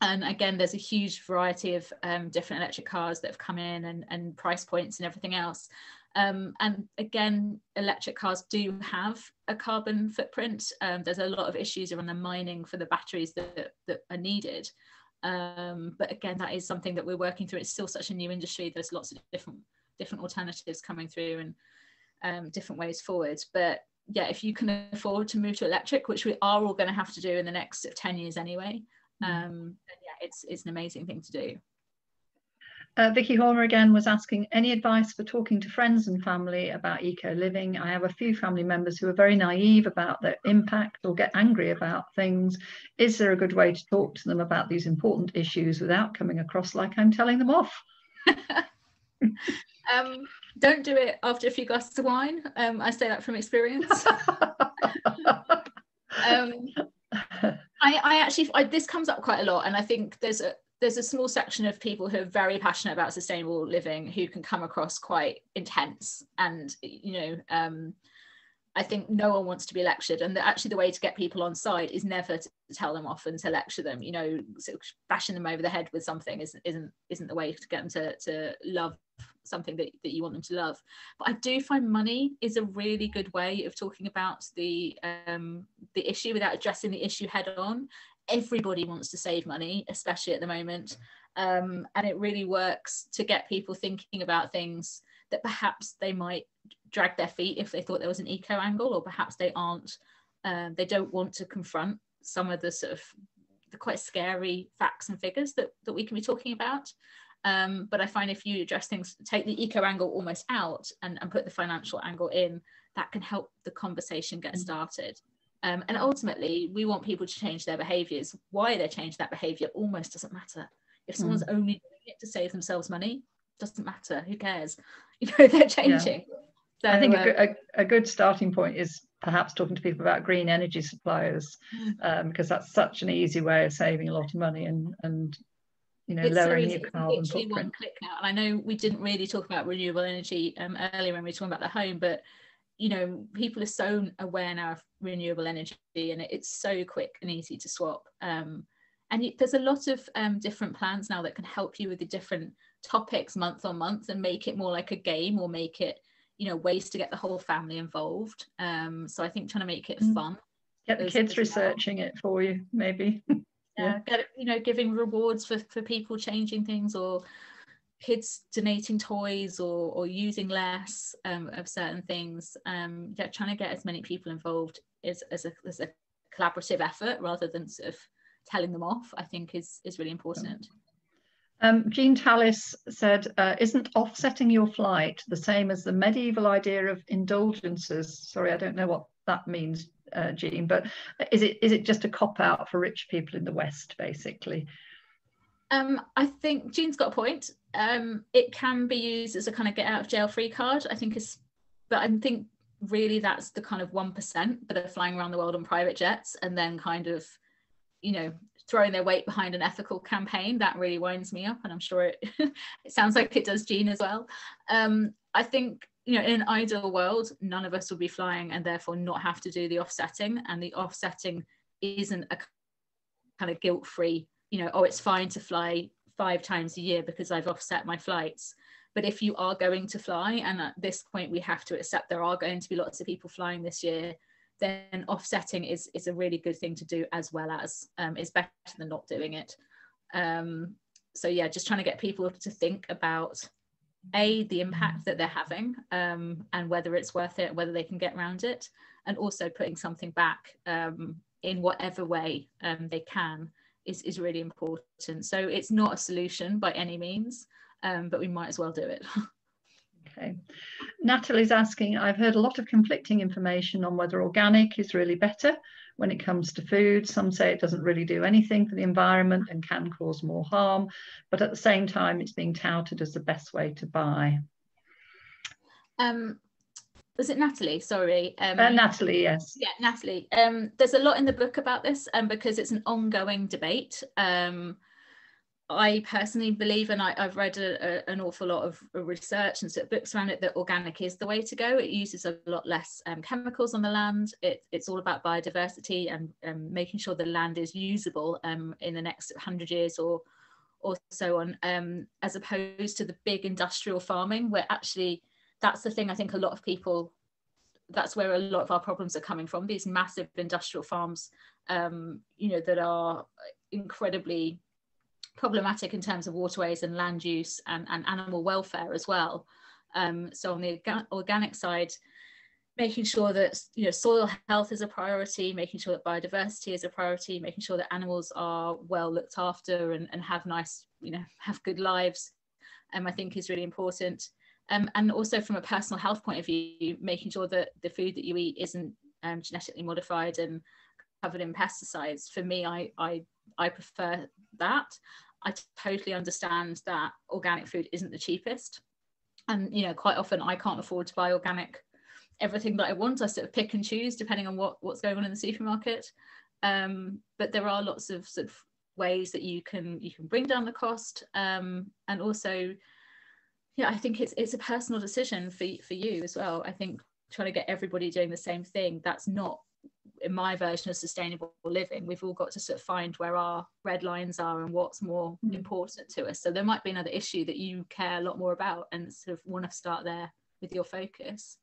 Speaker 2: And again, there's a huge variety of um, different electric cars that have come in and, and price points and everything else. Um, and again, electric cars do have a carbon footprint. Um, there's a lot of issues around the mining for the batteries that, that are needed. Um, but again, that is something that we're working through. It's still such a new industry. There's lots of different different alternatives coming through and um, different ways forward. But yeah, if you can afford to move to electric, which we are all going to have to do in the next 10 years anyway, mm. um, yeah, it's, it's an amazing thing to do.
Speaker 1: Uh, Vicky Horner again was asking any advice for talking to friends and family about eco living. I have a few family members who are very naive about their impact or get angry about things. Is there a good way to talk to them about these important issues without coming across like I'm telling them off? (laughs)
Speaker 2: um, don't do it after a few glasses of wine. Um, I say that from experience. (laughs) um, I, I actually, I, this comes up quite a lot, and I think there's a there's a small section of people who are very passionate about sustainable living who can come across quite intense and you know um, I think no one wants to be lectured, and the, actually the way to get people on side is never to tell them off and to lecture them. You know, sort of bashing them over the head with something isn't isn't isn't the way to get them to to love something that, that you want them to love. But I do find money is a really good way of talking about the um, the issue without addressing the issue head on everybody wants to save money, especially at the moment. Um, and it really works to get people thinking about things that perhaps they might drag their feet if they thought there was an eco angle, or perhaps they aren't, um, they don't want to confront some of the sort of the quite scary facts and figures that, that we can be talking about. Um, but I find if you address things, take the eco angle almost out and, and put the financial angle in, that can help the conversation get mm. started. Um, and ultimately, we want people to change their behaviours. Why they change that behaviour almost doesn't matter. If someone's mm. only doing it to save themselves money, doesn't matter. Who cares? (laughs) You know, they're changing. Yeah.
Speaker 1: So, I think uh, a, good, a, a, good starting point is perhaps talking to people about green energy suppliers, mm. um, because that's such an easy way of saving a lot of money and and you know it's lowering so your carbon footprint. One
Speaker 2: click now, and I know we didn't really talk about renewable energy um, earlier when we were talking about the home, but you know people are so aware now of renewable energy and it's so quick and easy to swap um, and there's a lot of um, different plans now that can help you with the different topics month on month and make it more like a game or make it you know ways to get the whole family involved um, so i think trying to make it mm. fun
Speaker 1: get the kids researching well. it for you maybe (laughs) yeah,
Speaker 2: get you know giving rewards for for people changing things or kids donating toys or, or using less um, of certain things. Um, yeah, trying to get as many people involved is as a, as a collaborative effort rather than sort of telling them off i think is is really important.
Speaker 1: Um, Jean Tallis said, uh, isn't offsetting your flight the same as the medieval idea of indulgences? Sorry, I don't know what that means, uh, Jean, but is it is it just a cop out for rich people in the West, basically?
Speaker 2: Um, I think Jean's got a point. Um, it can be used as a kind of get out of jail free card. I think is, but I think really that's the kind of one percent that are flying around the world on private jets and then kind of, you know, throwing their weight behind an ethical campaign. That really winds me up, and I'm sure it (laughs) it sounds like it does Jean as well. Um, I think you know in an ideal world, none of us would be flying and therefore not have to do the offsetting, and the offsetting isn't a kind of guilt free you know, oh, it's fine to fly five times a year because I've offset my flights. But if you are going to fly, and at this point we have to accept there are going to be lots of people flying this year, then offsetting is is a really good thing to do as well as um, is better than not doing it. Um, so yeah, just trying to get people to think about a the impact that they're having um, and whether it's worth it, whether they can get around it, and also putting something back um, in whatever way um, they can is, is really important. So it's not a solution by any means, um, but we might as well do it. (laughs)
Speaker 1: okay. Natalie's asking, I've heard a lot of conflicting information on whether organic is really better when it comes to food. Some say it doesn't really do anything for the environment and can cause more harm, but at the same time, it's being touted as the best way to buy.
Speaker 2: Um, was it Natalie? Sorry.
Speaker 1: Um, uh, Natalie, yes.
Speaker 2: Yeah, Natalie. Um, there's a lot in the book about this um, because it's an ongoing debate. Um, I personally believe, and I, have read a, a, an awful lot of research and sort of books around it, that organic is the way to go. It uses a lot less um, chemicals on the land. It, it's all about biodiversity and um, making sure the land is usable um, in the next 100 years or, or so on, um, as opposed to the big industrial farming, where actually that's the thing I think a lot of people, that's where a lot of our problems are coming from, these massive industrial farms, um, you know, that are incredibly problematic in terms of waterways and land use and, and animal welfare as well. Um, so on the organic side, making sure that you know soil health is a priority, making sure that biodiversity is a priority, making sure that animals are well looked after and, and have nice, you know, have good lives, um, I think is really important. Um, and also from a personal health point of view, making sure that the food that you eat isn't um, genetically modified and covered in pesticides. For me, I, I, I prefer that. I totally understand that organic food isn't the cheapest. And, you know, quite often I can't afford to buy organic everything that I want. I sort of pick and choose depending on what, what's going on in the supermarket. Um, but there are lots of sort of ways that you can you can bring down the cost um, and also yeah i think it's it's a personal decision for for you as well i think trying to get everybody doing the same thing that's not in my version of sustainable living we've all got to sort of find where our red lines are and what's more mm. important to us so there might be another issue that you care a lot more about and sort of want to start there with your focus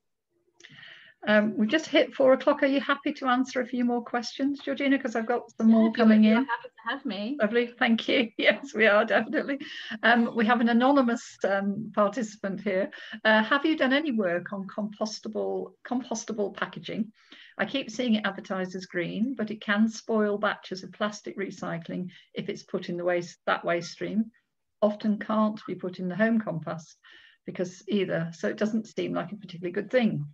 Speaker 1: um, we've just hit four o'clock. Are you happy to answer a few more questions, Georgina? Because I've got some yeah, more coming in.
Speaker 2: Happy to have me.
Speaker 1: Lovely, thank you. (laughs) Yes, we are definitely. Um, we have an anonymous um, participant here. Uh, have you done any work on compostable compostable packaging? I keep seeing it advertised as green, but it can spoil batches of plastic recycling if it's put in the waste that waste stream. Often can't be put in the home compost because either. So it doesn't seem like a particularly good thing.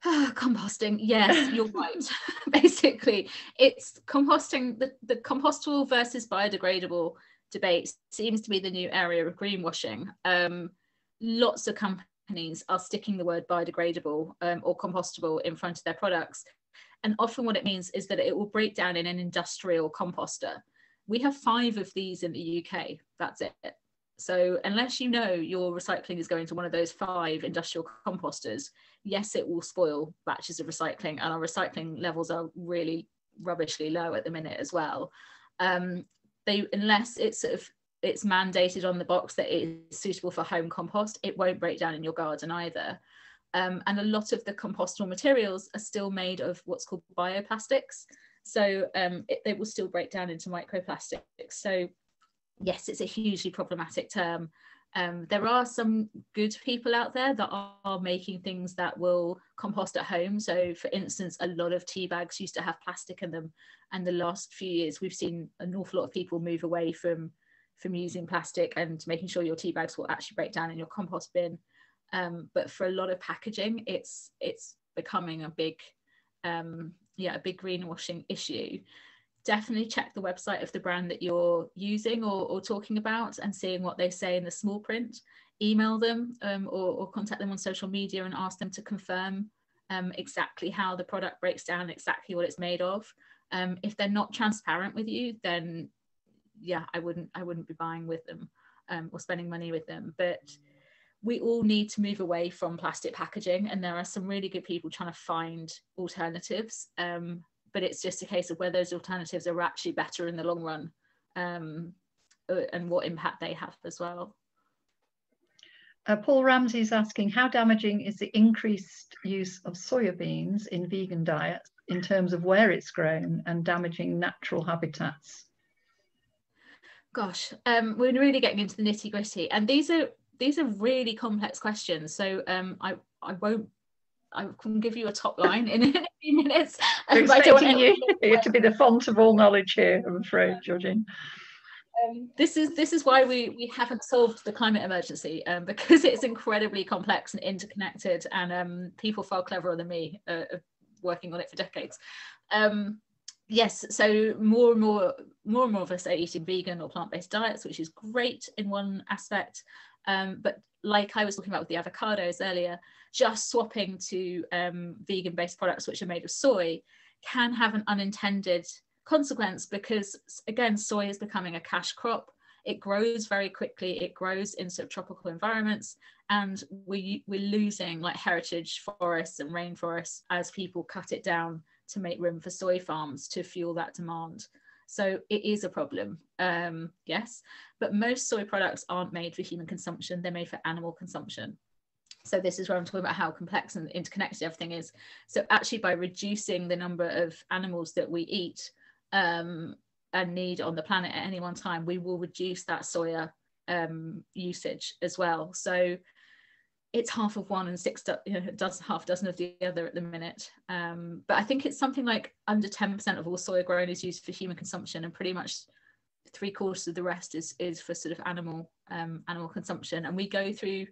Speaker 1: (sighs)
Speaker 2: composting yes (laughs) you're right (laughs) basically it's composting the, the compostable versus biodegradable debate seems to be the new area of greenwashing um, lots of companies are sticking the word biodegradable um, or compostable in front of their products. And often what it means is that it will break down in an industrial composter. We have five of these in the uk that's it. So unless you know your recycling is going to one of those five industrial composters, yes, it will spoil batches of recycling, and our recycling levels are really rubbishly low at the minute as well. Um, they unless it's sort of it's mandated on the box that it is suitable for home compost, it won't break down in your garden either. Um, and a lot of the compostable materials are still made of what's called bioplastics. So um, it, it, will still break down into microplastics. So yes, it's a hugely problematic term. Um, there are some good people out there that are, making things that will compost at home. So, for instance, a lot of tea bags used to have plastic in them, and the last few years we've seen an awful lot of people move away from from using plastic and making sure your tea bags will actually break down in your compost bin. Um, but for a lot of packaging, it's it's becoming a big um, yeah a big greenwashing issue definitely check the website of the brand that you're using or, or talking about and seeing what they say in the small print. Email them um, or, or, contact them on social media and ask them to confirm um, exactly how the product breaks down, exactly what it's made of. Um, if they're not transparent with you, then yeah, I wouldn't I wouldn't be buying with them um, or spending money with them. But we all need to move away from plastic packaging, and there are some really good people trying to find alternatives. Um, but it's just a case of whether those alternatives are actually better in the long run um, uh, and what impact they have as well.
Speaker 1: Uh, Paul Ramsey is asking, how damaging is the increased use of soya beans in vegan diets in terms of where it's grown and damaging natural habitats?
Speaker 2: Gosh, um, we're really getting into the nitty gritty, and these are these are really complex questions. So um, I I won't I can give you a top line in, (laughs) a few minutes.
Speaker 1: Um, expecting you, (laughs) (laughs) you to be the font of all knowledge here, I'm afraid, Georgine.
Speaker 2: Um, this is this is why we we haven't solved the climate emergency um, because it's incredibly complex and interconnected, and um, people far cleverer than me uh, working on it for decades. Um, yes, so more and more more and more of us are eating vegan or plant-based diets, which is great in one aspect. Um, but like I was talking about with the avocados earlier, just swapping to um, vegan based products which are made of soy can have an unintended consequence because again soy is becoming a cash crop it grows very quickly it grows in subtropical environments and we we're losing like heritage forests and rainforests as people cut it down to make room for soy farms to fuel that demand so it is a problem um, yes but most soy products aren't made for human consumption they're made for animal consumption so this is where I'm talking about how complex and interconnected everything is. So actually by reducing the number of animals that we eat, um, and need on the planet at any one time, we will reduce that soya um, usage as well. So it's half of one and six do, you know, does half dozen of the other at the minute. Um, but I think it's something like under 10% of all soy grown is used for human consumption, and pretty much three quarters of the rest is is for sort of animal um, animal consumption. And we go through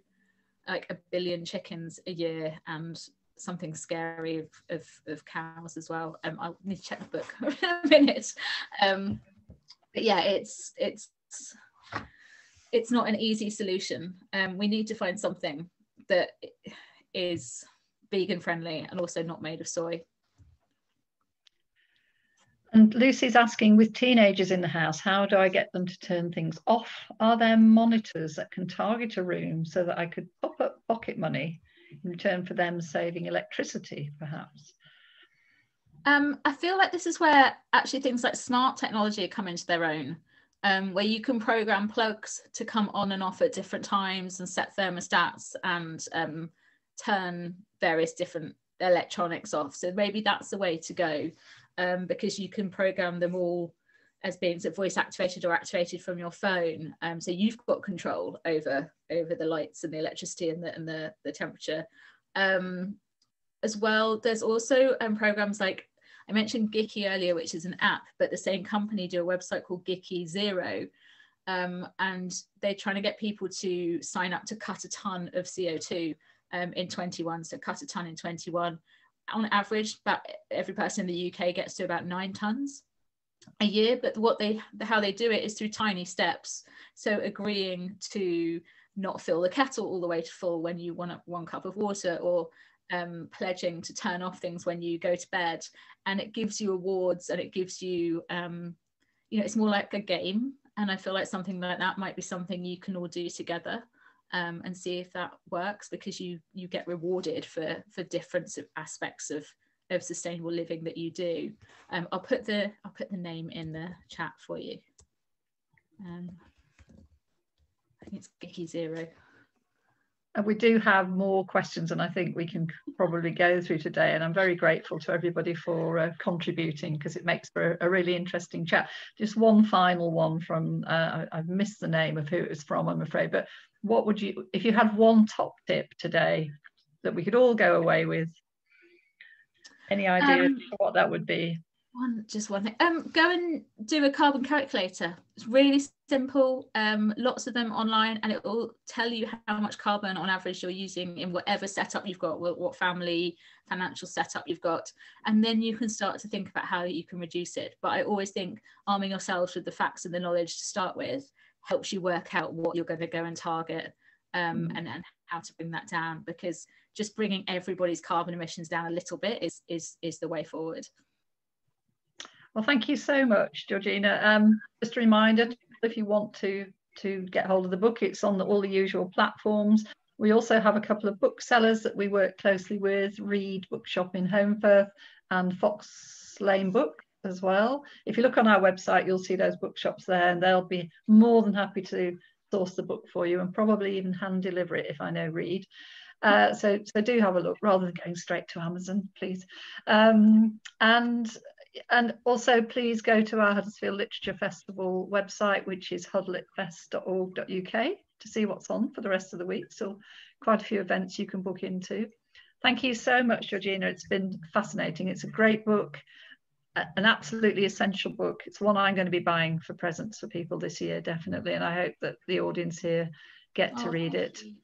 Speaker 2: like a billion chickens a year and something scary of, of, of cows as well. Um, I'll need to check the book (laughs) in a minute. Um, but yeah, it's it's it's not an easy solution. Um, we need to find something that is vegan friendly and also not made of soy.
Speaker 1: And Lucy's asking, with teenagers in the house, how do I get them to turn things off? Are there monitors that can target a room so that I could pop up pocket money in return for them saving electricity, perhaps?
Speaker 2: Um, I feel like this is where actually things like smart technology come into their own, um, where you can program plugs to come on and off at different times and set thermostats and um, turn various different electronics off. So maybe that's the way to go um, because you can program them all as being sort of voice activated or activated from your phone. Um, so you've got control over over the lights and the electricity and the and the, the temperature. Um, as well, there's also um, programs like I mentioned Giki earlier, which is an app, but the same company do a website called Giki Zero. Um, and they're trying to get people to sign up to cut a ton of CO2 um, in 21. So cut a ton in 21. On average, about every person in the UK gets to about nine tons a year but what they how they do it is through tiny steps so agreeing to not fill the kettle all the way to full when you want one cup of water or um, pledging to turn off things when you go to bed and it gives you awards and it gives you um, you know it's more like a game and i feel like something like that might be something you can all do together um, and see if that works because you you get rewarded for for different aspects of of sustainable living that you do. Um, I'll put the I'll put the name in the chat for you. Um, I think it's Giki Zero.
Speaker 1: And we do have more questions, and I think we can probably go through today. And I'm very grateful to everybody for uh, contributing because it makes for a, a, really interesting chat. Just one final one from uh, I, have missed the name of who it was from, I'm afraid. But what would you, if you had one top tip today that we could all go away with any idea um, what that would be?
Speaker 2: One, just one thing. Um, go and do a carbon calculator. It's really simple. Um, lots of them online, and it will tell you how much carbon on average you're using in whatever setup you've got, what family financial setup you've got, and then you can start to think about how you can reduce it. But I always think arming yourselves with the facts and the knowledge to start with helps you work out what you're going to go and target um, mm. and, and how to bring that down because just bringing everybody's carbon emissions down a little bit is is is the way forward.
Speaker 1: Well, thank you so much, Georgina. Um, just a reminder, if you want to to get hold of the book, it's on the, all the usual platforms. We also have a couple of booksellers that we work closely with, Reed Bookshop in Holmfirth and Fox Lane Book as well. If you look on our website, you'll see those bookshops there and they'll be more than happy to source the book for you and probably even hand deliver it if I know Reed. Uh, so, so do have a look rather than going straight to Amazon, please. Um, and and also please go to our Huddersfield Literature Festival website, which is huddlitfest.org.uk to see what's on for the rest of the week. So quite a few events you can book into. Thank you so much, Georgina. It's been fascinating. It's a great book, an absolutely essential book. It's one I'm going to be buying for presents for people this year, definitely. And I hope that the audience here get oh, to read it. You.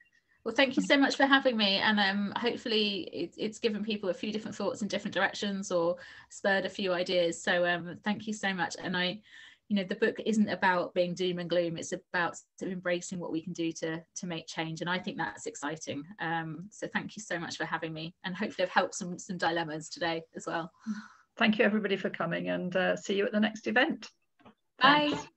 Speaker 2: Well, thank you so much for having me, and um, hopefully it, it's given people a few different thoughts in different directions or spurred a few ideas. So um, thank you so much. And I, you know, the book isn't about being doom and gloom. It's about sort of embracing what we can do to to make change, and I think that's exciting. Um, so thank you so much for having me, and hopefully I've helped some some dilemmas today as well.
Speaker 1: thank you everybody for coming and uh, see you at the next event.
Speaker 2: Thanks. Bye.